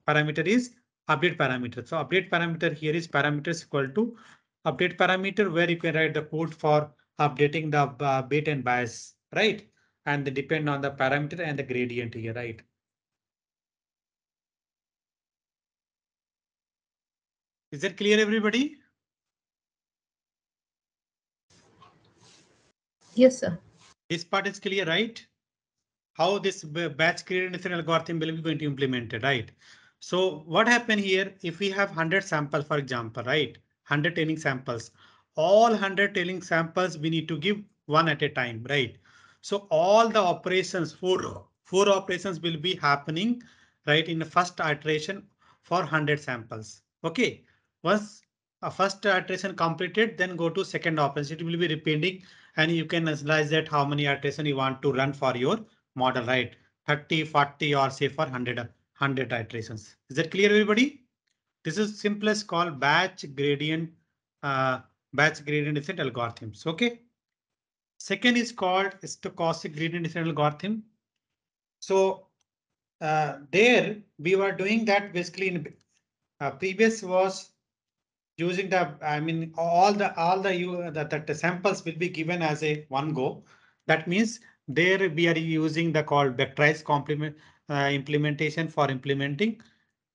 parameter is update parameter. So update parameter here is parameters equal to update parameter where you can write the code for updating the uh, bit and bias, right? And they depend on the parameter and the gradient here, right? Is that clear, everybody? Yes, sir. This part is clear, right? How this batch created algorithm will be going to implement it, right? So what happened here, if we have 100 samples, for example, right? 100 training samples. All 100 training samples we need to give one at a time, right? So all the operations, four, four operations will be happening, right, in the first iteration for 100 samples. OK, once a first iteration completed, then go to second operation. It will be repeating and you can analyze that how many iteration you want to run for your model, right? 30, 40 or say for 100, 100 iterations. Is that clear, everybody? This is simplest called batch gradient, uh, batch gradient descent algorithms. OK. Second is called stochastic gradient descent algorithm. So uh, there we were doing that basically in uh, previous was using the I mean all the all the you that, the samples will be given as a one go. That means there we are using the called vectorized complement uh, implementation for implementing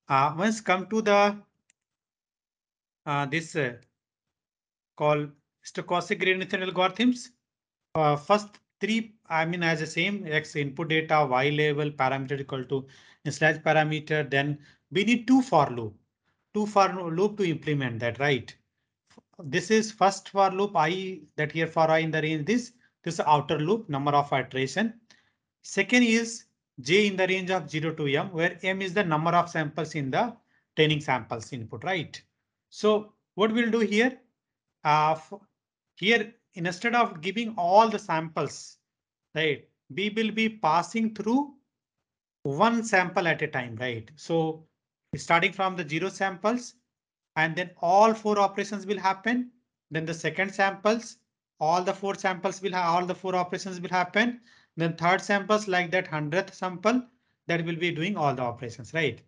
uh, once come to the uh, this uh, called stochastic gradient descent algorithms. Uh, first three, I mean, as the same x input data, y level parameter equal to slash parameter. Then we need two for loop, two for loop to implement that, right? This is first for loop i that here for i in the range this this outer loop number of iteration. Second is j in the range of 0 to m, where m is the number of samples in the training samples input, right? So what we'll do here, uh, here instead of giving all the samples, right, we will be passing through one sample at a time, right? So starting from the zero samples and then all four operations will happen. Then the second samples, all the four samples will have all the four operations will happen. Then third samples like that hundredth sample that will be doing all the operations, right?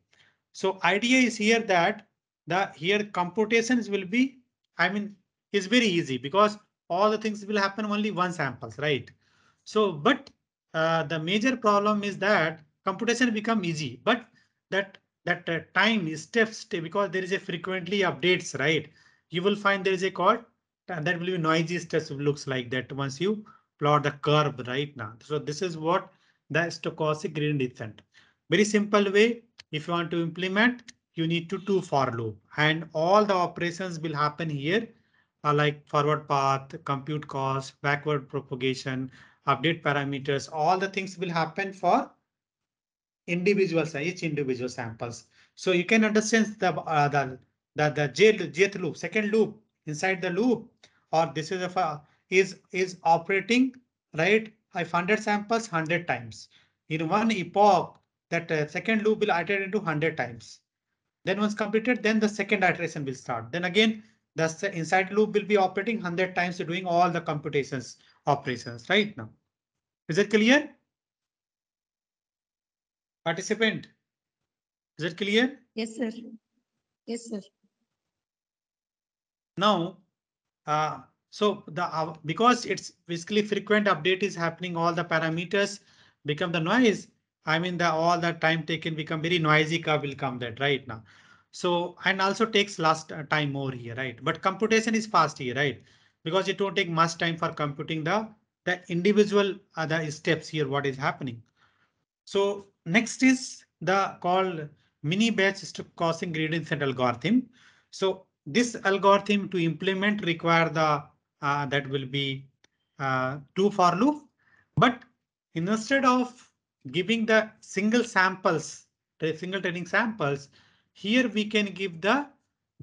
So idea is here that the here computations will be, I mean, is very easy because all the things will happen only one samples, right? So, but uh, the major problem is that computation become easy, but that that uh, time is steps because there is a frequently updates, right? You will find there is a code that will be noisy steps looks like that once you plot the curve right now. So this is what the stochastic gradient descent. Very simple way. If you want to implement, you need to do for loop and all the operations will happen here uh, like forward path, compute cost, backward propagation, update parameters, all the things will happen for individual each individual samples. So you can understand the uh, the the, the jth loop, second loop inside the loop, or this is a is is operating right if 100 samples 100 times. In one epoch, that uh, second loop will iterate into 100 times. Then once completed, then the second iteration will start. Then again, the inside loop will be operating 100 times doing all the computations operations right now. Is it clear? Participant, is it clear? Yes, sir. Yes, sir. Now, uh, so the uh, because it's basically frequent update is happening, all the parameters become the noise. I mean, the all the time taken become very noisy curve will come that right now. So and also takes last uh, time more here, right? But computation is fast here, right? Because it don't take much time for computing the the individual other steps here. What is happening? So next is the called mini batch stochastic gradient descent algorithm. So this algorithm to implement require the uh, that will be uh, two for loop, but instead of giving the single samples, the single training samples, here we can give the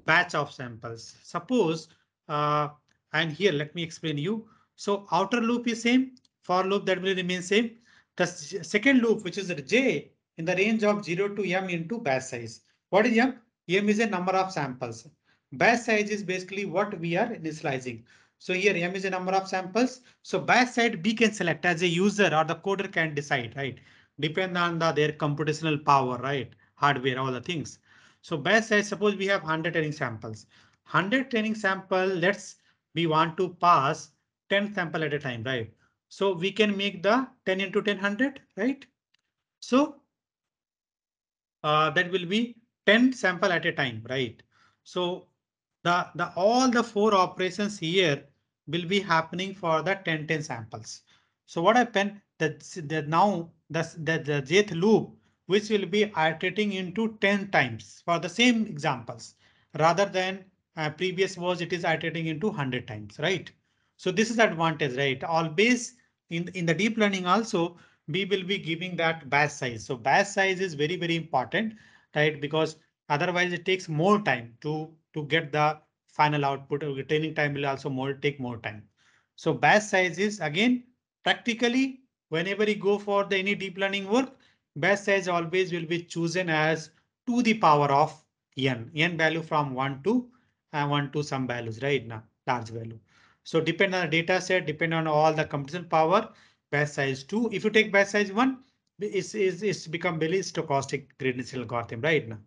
batch of samples. Suppose uh, and here let me explain you. So outer loop is same, for loop that will remain same. The second loop, which is j in the range of 0 to m into batch size. What is m? m is a number of samples. Batch size is basically what we are initializing. So here m is a number of samples. So batch size B can select as a user or the coder can decide, right? Depend on the their computational power, right? Hardware, all the things. So batch size, suppose we have 100 training samples. 100 training sample, let's we want to pass 10 sample at a time, right? So we can make the 10 into 10 100, right? So uh, that will be 10 sample at a time, right? So the, the all the four operations here will be happening for the 10 10 samples. So what happened that the now the, the, the jth loop which will be iterating into 10 times for the same examples rather than uh, previous was it is iterating into 100 times, right? So this is advantage, right? Always in, in the deep learning also, we will be giving that batch size. So batch size is very, very important, right? Because otherwise it takes more time to, to get the final output. Training time will also more take more time. So batch size is again, practically whenever you go for the any deep learning work, batch size always will be chosen as to the power of n, n value from 1 to uh, 1 to some values, right now, large value. So depend on the data set, depend on all the computation power, batch size 2. If you take batch size 1, it's, it's, it's become very stochastic gradient algorithm right now.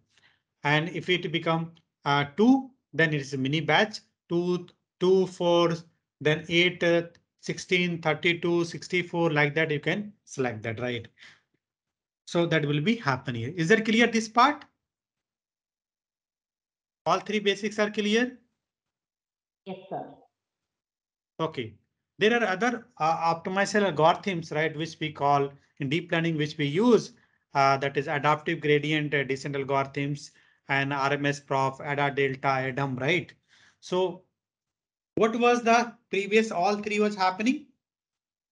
And if it become uh, 2, then it is a mini batch, 2, 2, 4, then 8, uh, 16, 32, 64, like that you can select that, right? So that will be happen here. Is that clear this part? All three basics are clear? Yes, sir. Okay. There are other uh, optimization algorithms, right, which we call in deep learning, which we use, uh, that is adaptive gradient uh, descent algorithms and RMS prop, ADA delta, ADAM, right? So what was the previous, all three was happening,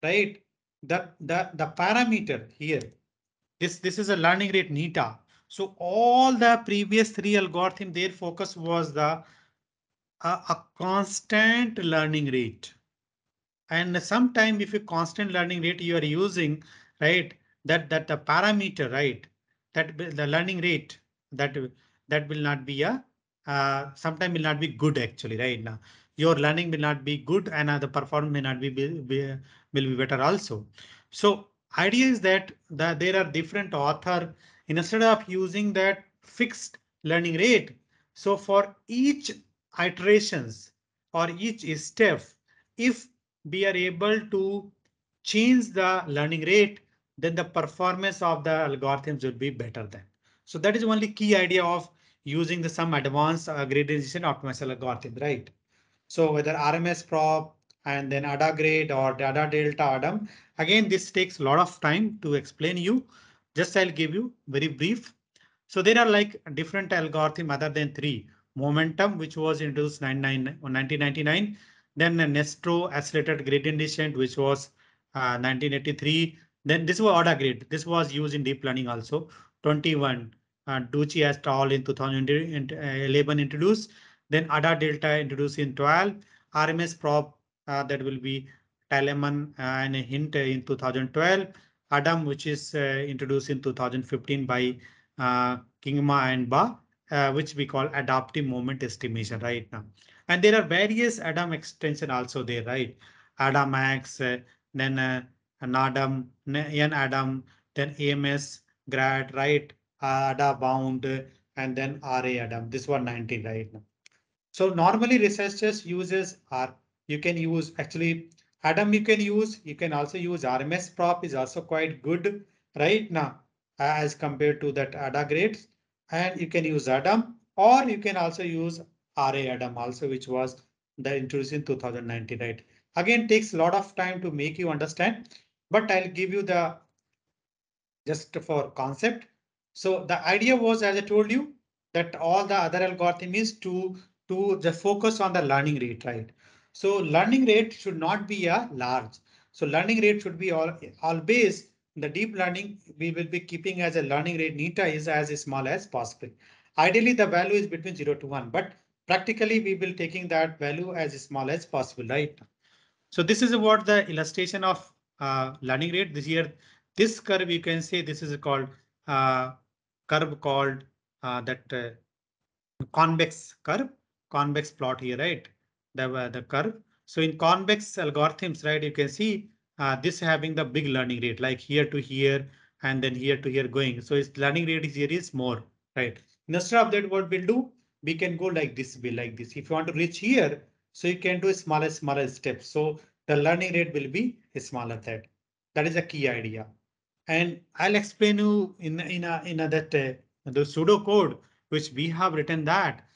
right? The, the, the parameter here, this, this is a learning rate neta. So all the previous three algorithm, their focus was the a, a constant learning rate. And sometime if you constant learning rate you are using, right, that that the parameter, right, that the learning rate that that will not be a uh, sometime will not be good actually right now. Your learning will not be good and uh, the performance may not be, be will be better also. So idea is that that there are different author instead of using that fixed learning rate. So for each iterations or each step, if we are able to change the learning rate, then the performance of the algorithms will be better then. So that is only key idea of using the some advanced uh, gradation optimization algorithm, right? So whether RMS prop and then ADA grade or ADA delta ADAM, again, this takes a lot of time to explain you. Just I'll give you very brief. So there are like different algorithm other than three. Momentum, which was introduced 99 1999. Then the Nesterov accelerated gradient descent, which was uh, 1983. Then this was ADA grade. This was used in deep learning also. 21. Uh, Duchi et al. in 2011 introduced. Then ADA delta introduced in 12. RMS prop that will be Tieleman and Hinton in 2012. Adam, which is uh, introduced in 2015 by uh, Kingma and Ba, uh, which we call adaptive moment estimation right now. And there are various Adam extension also there, right? ADAMAX, uh, then uh, NADAM, Adam, then AMS, grad, right? ADA bound, and then RA Adam. This one 19 right now. So normally researchers uses are you can use actually Adam you can use you can also use RMS prop is also quite good right now as compared to that ADA grades and you can use Adam or you can also use RA Adam also which was the introduced in 2019 right again takes a lot of time to make you understand but I'll give you the just for concept. So the idea was as I told you that all the other algorithm is to to the focus on the learning rate, right? So learning rate should not be a large. So learning rate should be all always the deep learning we will be keeping as a learning rate neta is as small as possible. Ideally, the value is between 0 to 1, but practically we will taking that value as small as possible, right? So this is what the illustration of uh, learning rate this year. This curve you can say this is called uh, curve called uh, that uh, convex curve convex plot here, right? The, uh, the curve. So in convex algorithms, right, you can see uh, this having the big learning rate like here to here and then here to here going. So its learning rate is here is more, right? Instead of that, what we'll do, we can go like this, be like this. If you want to reach here, so you can do a smaller, smaller steps. So the learning rate will be a smaller that. That is a key idea. And I'll explain you in, in a, in a that uh, the pseudo code, which we have written that.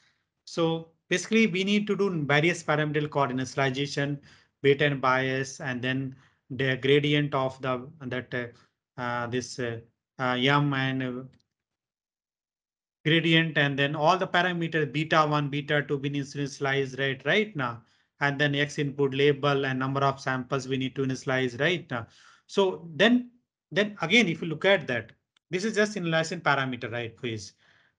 So basically we need to do various parameter coordination, weight and bias, and then the gradient of the that uh, uh, this uh, m and uh, gradient and then all the parameters beta 1 beta 2 being initialized right right now and then x input label and number of samples we need to initialize right now so then then again if you look at that this is just initialization parameter right please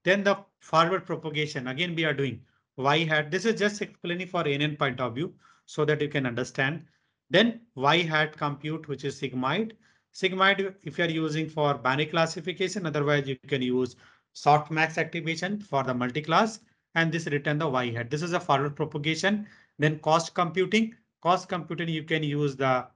then the forward propagation again we are doing y hat. This is just explaining for NN point of view so that you can understand. Then y hat compute, which is sigmoid. Sigmoid, if you are using for binary classification, otherwise you can use softmax activation for the multi-class and this return the y hat. This is a forward propagation. Then cost computing. Cost computing, you can use the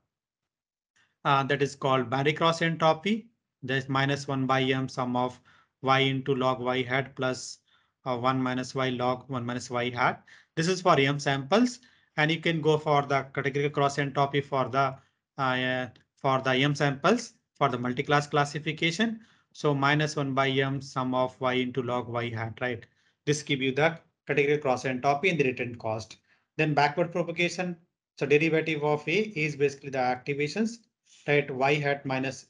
uh, that is called binary cross entropy. There's minus one by m sum of y into log y hat plus uh, 1 minus y log 1 minus y hat. This is for m samples and you can go for the categorical cross entropy for the uh, for the m samples for the multi-class classification. So minus 1 by m sum of y into log y hat, right? This give you the categorical cross entropy and the return cost. Then backward propagation. So derivative of a is basically the activations, right? y hat minus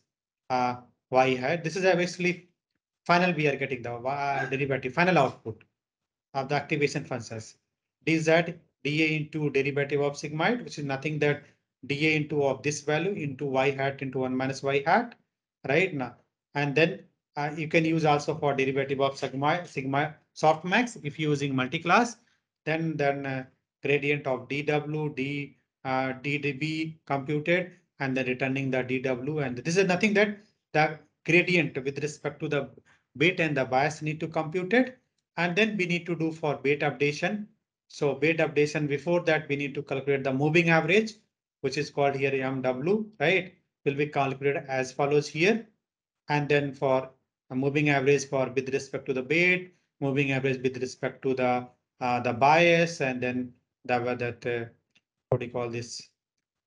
uh, y hat. This is basically final we are getting the uh, derivative final output of the activation functions dz dA into derivative of sigmoid, which is nothing that dA into of this value into y hat into 1 minus y hat, right now. And then uh, you can use also for derivative of sigma, sigma softmax if you're using multi-class, then then uh, gradient of dw, d, uh, ddb computed, and then returning the dw. And this is nothing that the gradient with respect to the bit and the bias need to compute it. And then we need to do for weight updation. So weight updation before that we need to calculate the moving average, which is called here MW, right? Will be calculated as follows here. And then for a moving average for with respect to the weight, moving average with respect to the uh, the bias, and then the that uh, what do you call this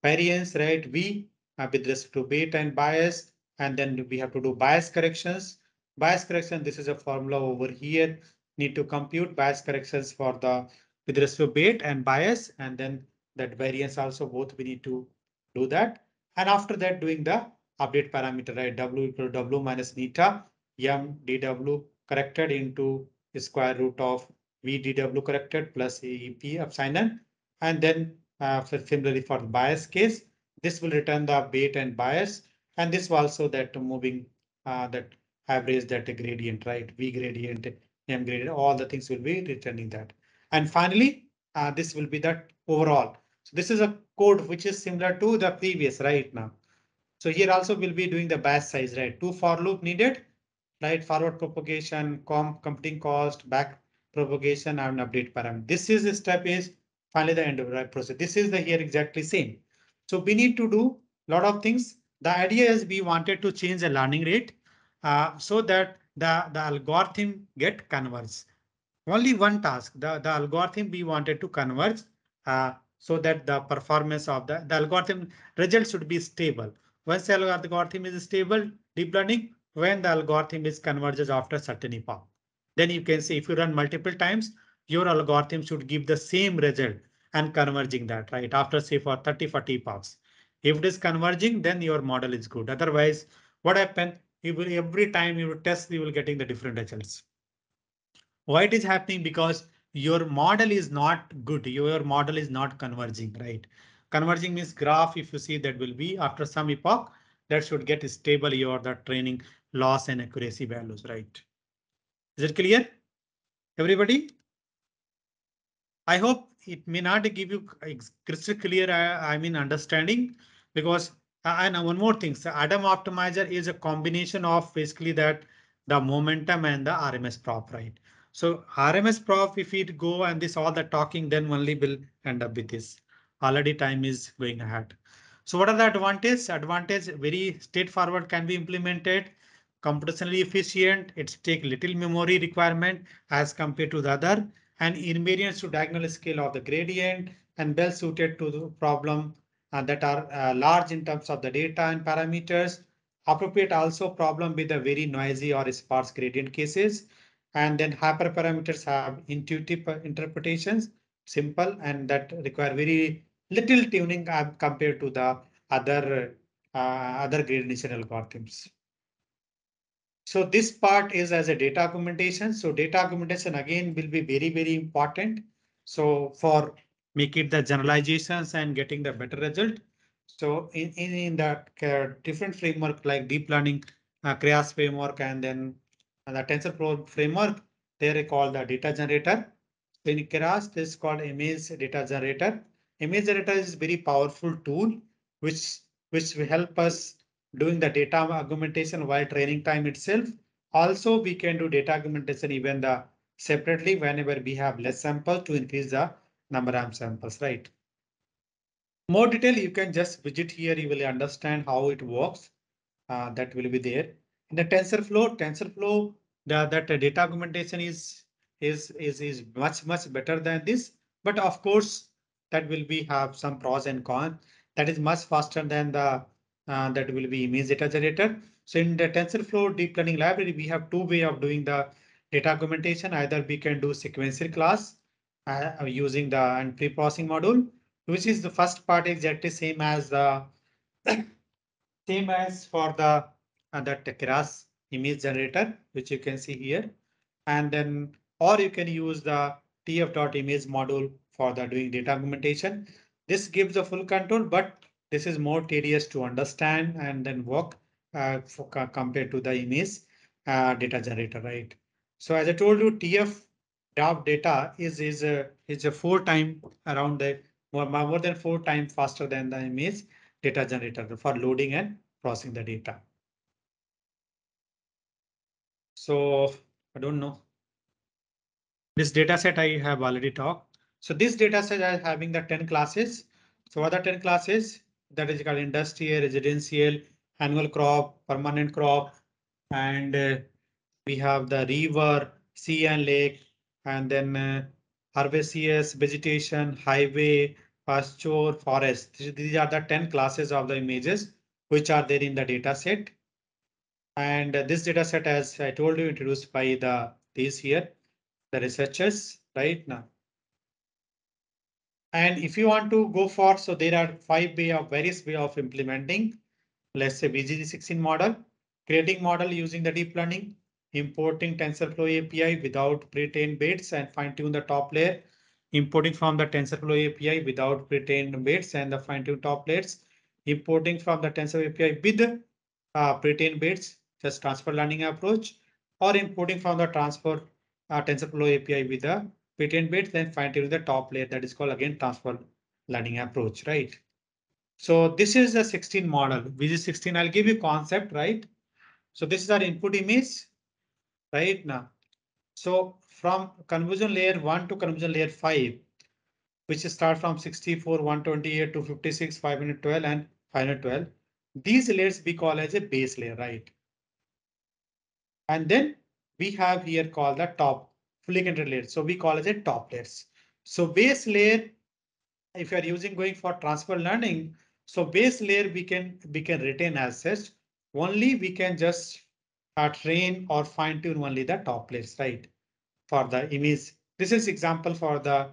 variance, right? V uh, with respect to weight and bias, and then we have to do bias corrections bias correction, this is a formula over here. Need to compute bias corrections for the with respect to weight and bias, and then that variance also both we need to do that. And after that, doing the update parameter, right? W equal to W minus neta M dW corrected into square root of V dW corrected plus AEP epsilon. And then uh, similarly for the bias case, this will return the weight and bias. And this also that moving uh, that average that gradient, right? V gradient, M gradient, all the things will be returning that. And finally, uh, this will be that overall. So this is a code which is similar to the previous right now. So here also we'll be doing the batch size, right? Two for loop needed, right? Forward propagation, com computing cost, back propagation and update parameter. This is the step is finally the end of the process. This is the here exactly same. So we need to do a lot of things. The idea is we wanted to change the learning rate uh, so that the, the algorithm get converged. Only one task, the, the algorithm we wanted to converge uh, so that the performance of the, the algorithm result should be stable. Once the algorithm is stable, deep learning, when the algorithm is converges after certain epoch, then you can see if you run multiple times, your algorithm should give the same result and converging that right after say for 30, 40 epochs. If it is converging, then your model is good. Otherwise, what happens? You will every time you test, you will getting the different results. Why it is happening? Because your model is not good. Your model is not converging, right? Converging means graph. If you see that will be after some epoch that should get stable your the training loss and accuracy values, right? Is it clear? Everybody? I hope it may not give you crystal clear, I, I mean, understanding because uh, and one more thing, so Adam optimizer is a combination of basically that the momentum and the RMS prop, right? So RMS prop, if it go and this all the talking, then only will end up with this. Already time is going ahead. So what are the advantages? Advantage very straightforward can be implemented, computationally efficient. It's take little memory requirement as compared to the other and invariance to diagonal scale of the gradient and well suited to the problem uh, that are uh, large in terms of the data and parameters. Appropriate also problem with the very noisy or sparse gradient cases. And then hyperparameters have intuitive interpretations, simple and that require very little tuning uh, compared to the other uh, other gradation algorithms. So this part is as a data augmentation. So data augmentation again will be very, very important. So for make it the generalizations and getting the better result. So in, in, in the uh, different framework like deep learning, uh, framework, and then uh, the TensorFlow framework, they call the data generator. In Keras, this is called image data generator. Image generator is very powerful tool, which which will help us doing the data augmentation while training time itself. Also, we can do data augmentation even the separately whenever we have less samples to increase the number of samples, right? More detail, you can just visit here. You will understand how it works. Uh, that will be there in the TensorFlow. TensorFlow, the, that data augmentation is is is is much much better than this. But of course, that will be have some pros and cons. That is much faster than the uh, that will be image data generator. So in the TensorFlow deep learning library, we have two way of doing the data augmentation. Either we can do sequential class uh, using the and pre-processing module, which is the first part exactly same as the same as for the uh, that Keras image generator, which you can see here. And then or you can use the tf.image module for the doing data augmentation. This gives the full control, but this is more tedious to understand and then work uh, for, compared to the image uh, data generator, right? So as I told you, TF DAP data is is a is a four time around the more, more than four times faster than the image data generator for loading and processing the data. So I don't know. This data set I have already talked. So this data set is having the 10 classes. So what are 10 classes? that is called industrial, residential, annual crop, permanent crop, and uh, we have the river, sea and lake, and then uh, herbaceous vegetation, highway, pasture, forest. These are the 10 classes of the images which are there in the data set. And this data set, as I told you, introduced by the these here, the researchers right now. And if you want to go for, so there are five way of various way of implementing, let's say VGG16 model, creating model using the deep learning, importing TensorFlow API without pre-trained bits and fine tune the top layer, importing from the TensorFlow API without pre-trained bits and the fine tune top layers, importing from the TensorFlow API with uh, pre-trained bits, just transfer learning approach, or importing from the transfer uh, TensorFlow API with the pre-trained bits, then fine tune the top layer that is called again transfer learning approach, right? So this is the 16 model, VGG16. I'll give you concept, right? So this is our input image right now. So from convolution layer 1 to convolution layer 5, which start from 64, 128 to 56, 512 and 512. These layers we call as a base layer, right? And then we have here called the top fully connected layer. So we call as a top layers. So base layer, if you are using going for transfer learning, so base layer we can we can retain as such. Only we can just uh, train or fine tune only the top layers, right? For the image. This is example for the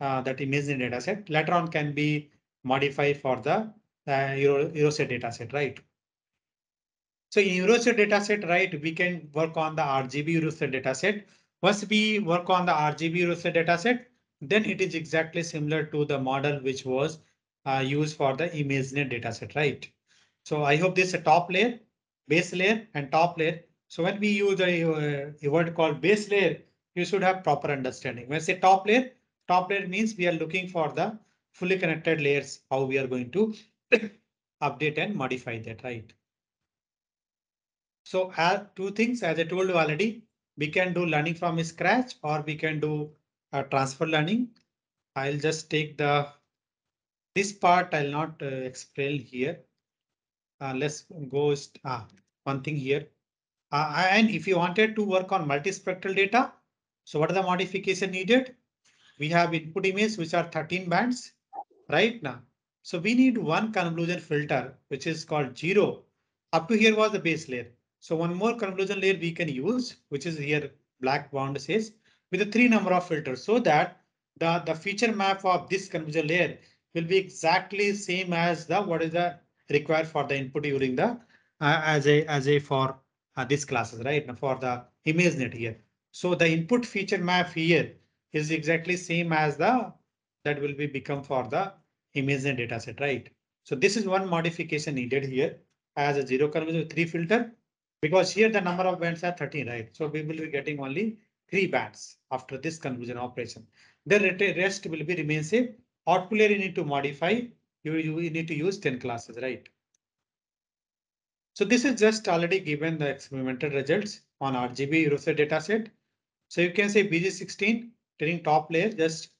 uh, that image in data set. Later on can be modified for the uh, Euro, EuroSAT data set, right? So in EuroSAT data set, right, we can work on the RGB EuroSAT data set. Once we work on the RGB EuroSAT data set, then it is exactly similar to the model which was uh, used for the ImageNet data set, right? So I hope this is a top layer, base layer and top layer. So when we use a, a word called base layer, you should have proper understanding. When I say top layer, top layer means we are looking for the fully connected layers, how we are going to update and modify that, right? So uh, two things, as I told you already, we can do learning from scratch or we can do uh, transfer learning. I'll just take the this part I'll not uh, explain here. Uh, let's go uh, one thing here. Uh, and if you wanted to work on multispectral data, so what are the modification needed? We have input image, which are 13 bands right now. So we need one convolution filter, which is called zero. Up to here was the base layer. So one more convolution layer we can use, which is here black bound says with a three number of filters so that the, the feature map of this convolution layer will be exactly same as the what is the required for the input during the uh, as a as a for uh, this classes right for the ImageNet here. So the input feature map here is exactly same as the that will be become for the ImageNet dataset, right? So this is one modification needed here as a zero with three filter because here the number of bands are 13, right? So we will be getting only three bands after this convolution operation. The rest will be remain same. Output layer you need to modify. You, you need to use 10 classes, right? So this is just already given the experimental results on RGB EuroSAT dataset. So you can say VGG16 training top layer just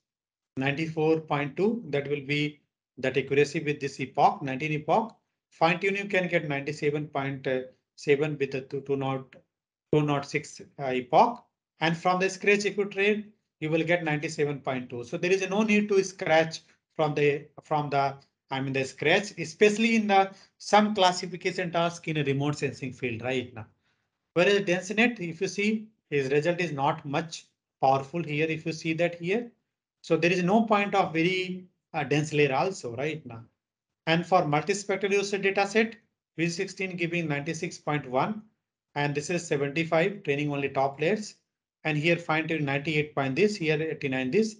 94.2 that will be that accuracy with this epoch 19 epoch fine tune you can get 97.7 with the 206 uh, epoch and from the scratch if you train you will get 97.2 so there is no need to scratch from the from the I mean the scratch especially in the some classification task in a remote sensing field right now whereas DenseNet if you see his result is not much powerful here if you see that here so there is no point of very uh, dense layer also right now. And for multispectral EuroSAT data set, V16 giving 96.1 and this is 75 training only top layers. And here fine tune 98 point this, here 89 this.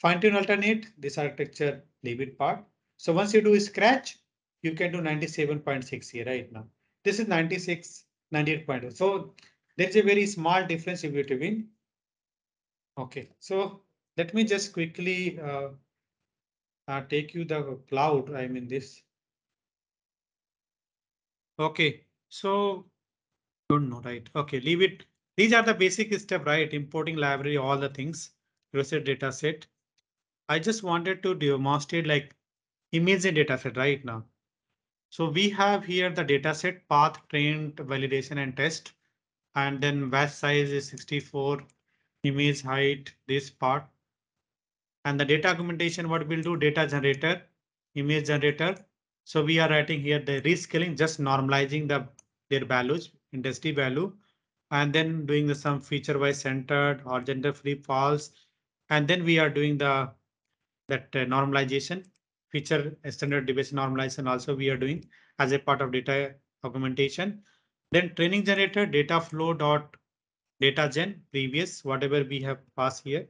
Fine tune alternate, this architecture leave it part. So once you do scratch, you can do 97.6 here right now. This is 96, 98.2. So there's a very small difference between. Okay, so let me just quickly uh, uh, take you the cloud. I mean this. Okay, so don't know, right? Okay, leave it. These are the basic step, right? Importing library, all the things. User data set. I just wanted to demonstrate like image data set right now. So we have here the data set path trained validation and test. And then batch size is 64 image height, this part. And the data augmentation, what we'll do data generator, image generator. So we are writing here the rescaling, just normalizing the their values, industry value, and then doing the some feature wise centered or gender free false. And then we are doing the that uh, normalization feature standard deviation normalization also we are doing as a part of data augmentation. Then training generator data flow dot data gen previous whatever we have passed here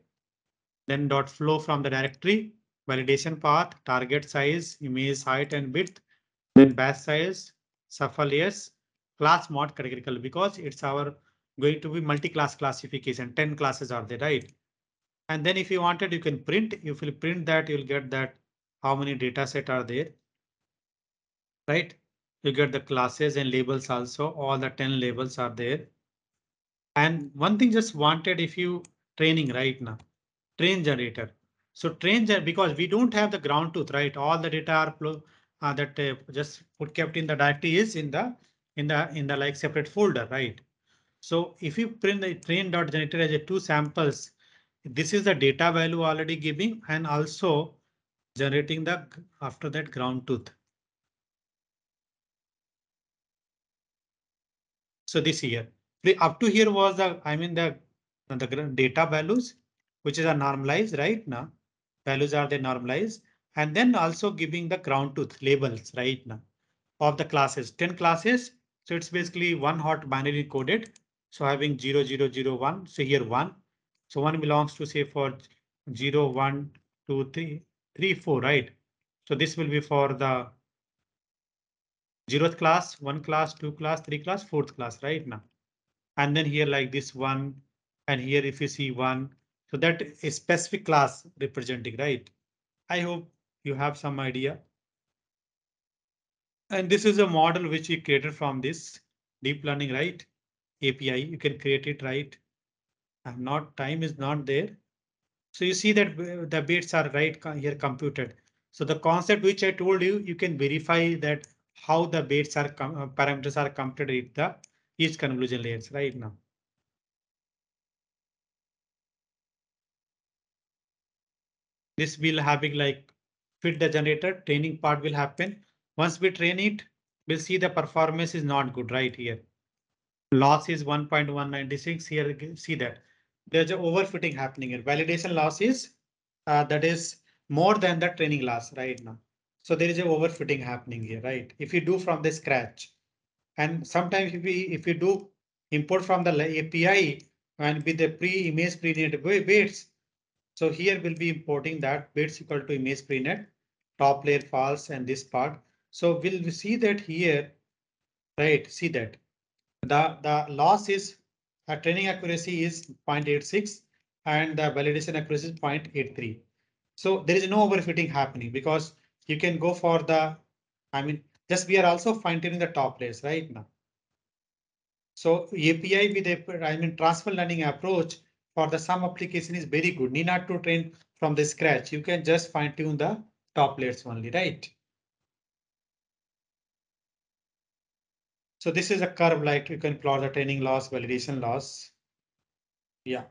then dot flow from the directory, validation path, target size, image height and width, then batch size, shuffle yes, class mod categorical because it's our going to be multi-class classification. 10 classes are there, right? And then if you wanted, you can print. If you print that, you'll get that how many data set are there. right? You get the classes and labels also, all the 10 labels are there. And one thing just wanted if you training right now, train generator. So train because we don't have the ground truth, right? All the data are uh, that uh, just put kept in the directory is in the in the in the like separate folder, right? So if you print the train dot generator as a two samples, this is the data value already giving and also generating the after that ground truth. So this here, the up to here was the, I mean, the, the data values, which is a normalized right now. Values are they normalized and then also giving the ground truth labels right now of the classes, 10 classes. So it's basically one hot binary coded. So having 0, 0, 0, 1, so here one. So one belongs to say for 0, 1, 2, 3, 3, 4, right? So this will be for the zeroth class, one class, two class, three class, fourth class, right now. And then here like this one, and here if you see one, so that a specific class representing, right? I hope you have some idea. And this is a model which we created from this deep learning, right? API, you can create it, right? I'm not time is not there. So you see that uh, the bits are right here computed. So the concept which I told you, you can verify that how the bits are uh, parameters are computed with the each convolution layers right now. This will having like fit the generator training part will happen. Once we train it, we'll see the performance is not good right here. Loss is 1.196 here. See that there's an overfitting happening here. Validation loss is uh, that is more than the training loss right now. So there is a overfitting happening here, right? If you do from the scratch, and sometimes if we if you do import from the API and with the pre-image pre-net weights, so here we'll be importing that weights equal to image pre-net, top layer false and this part. So we'll see that here, right? See that the the loss is uh, training accuracy is 0.86 and the validation accuracy is 0.83. So there is no overfitting happening because you can go for the, I mean, just we are also fine tuning the top layers right now. So API with a, I mean, transfer learning approach for the some application is very good. Need not to train from the scratch. You can just fine tune the top layers only, right? So this is a curve like you can plot the training loss, validation loss. Yeah.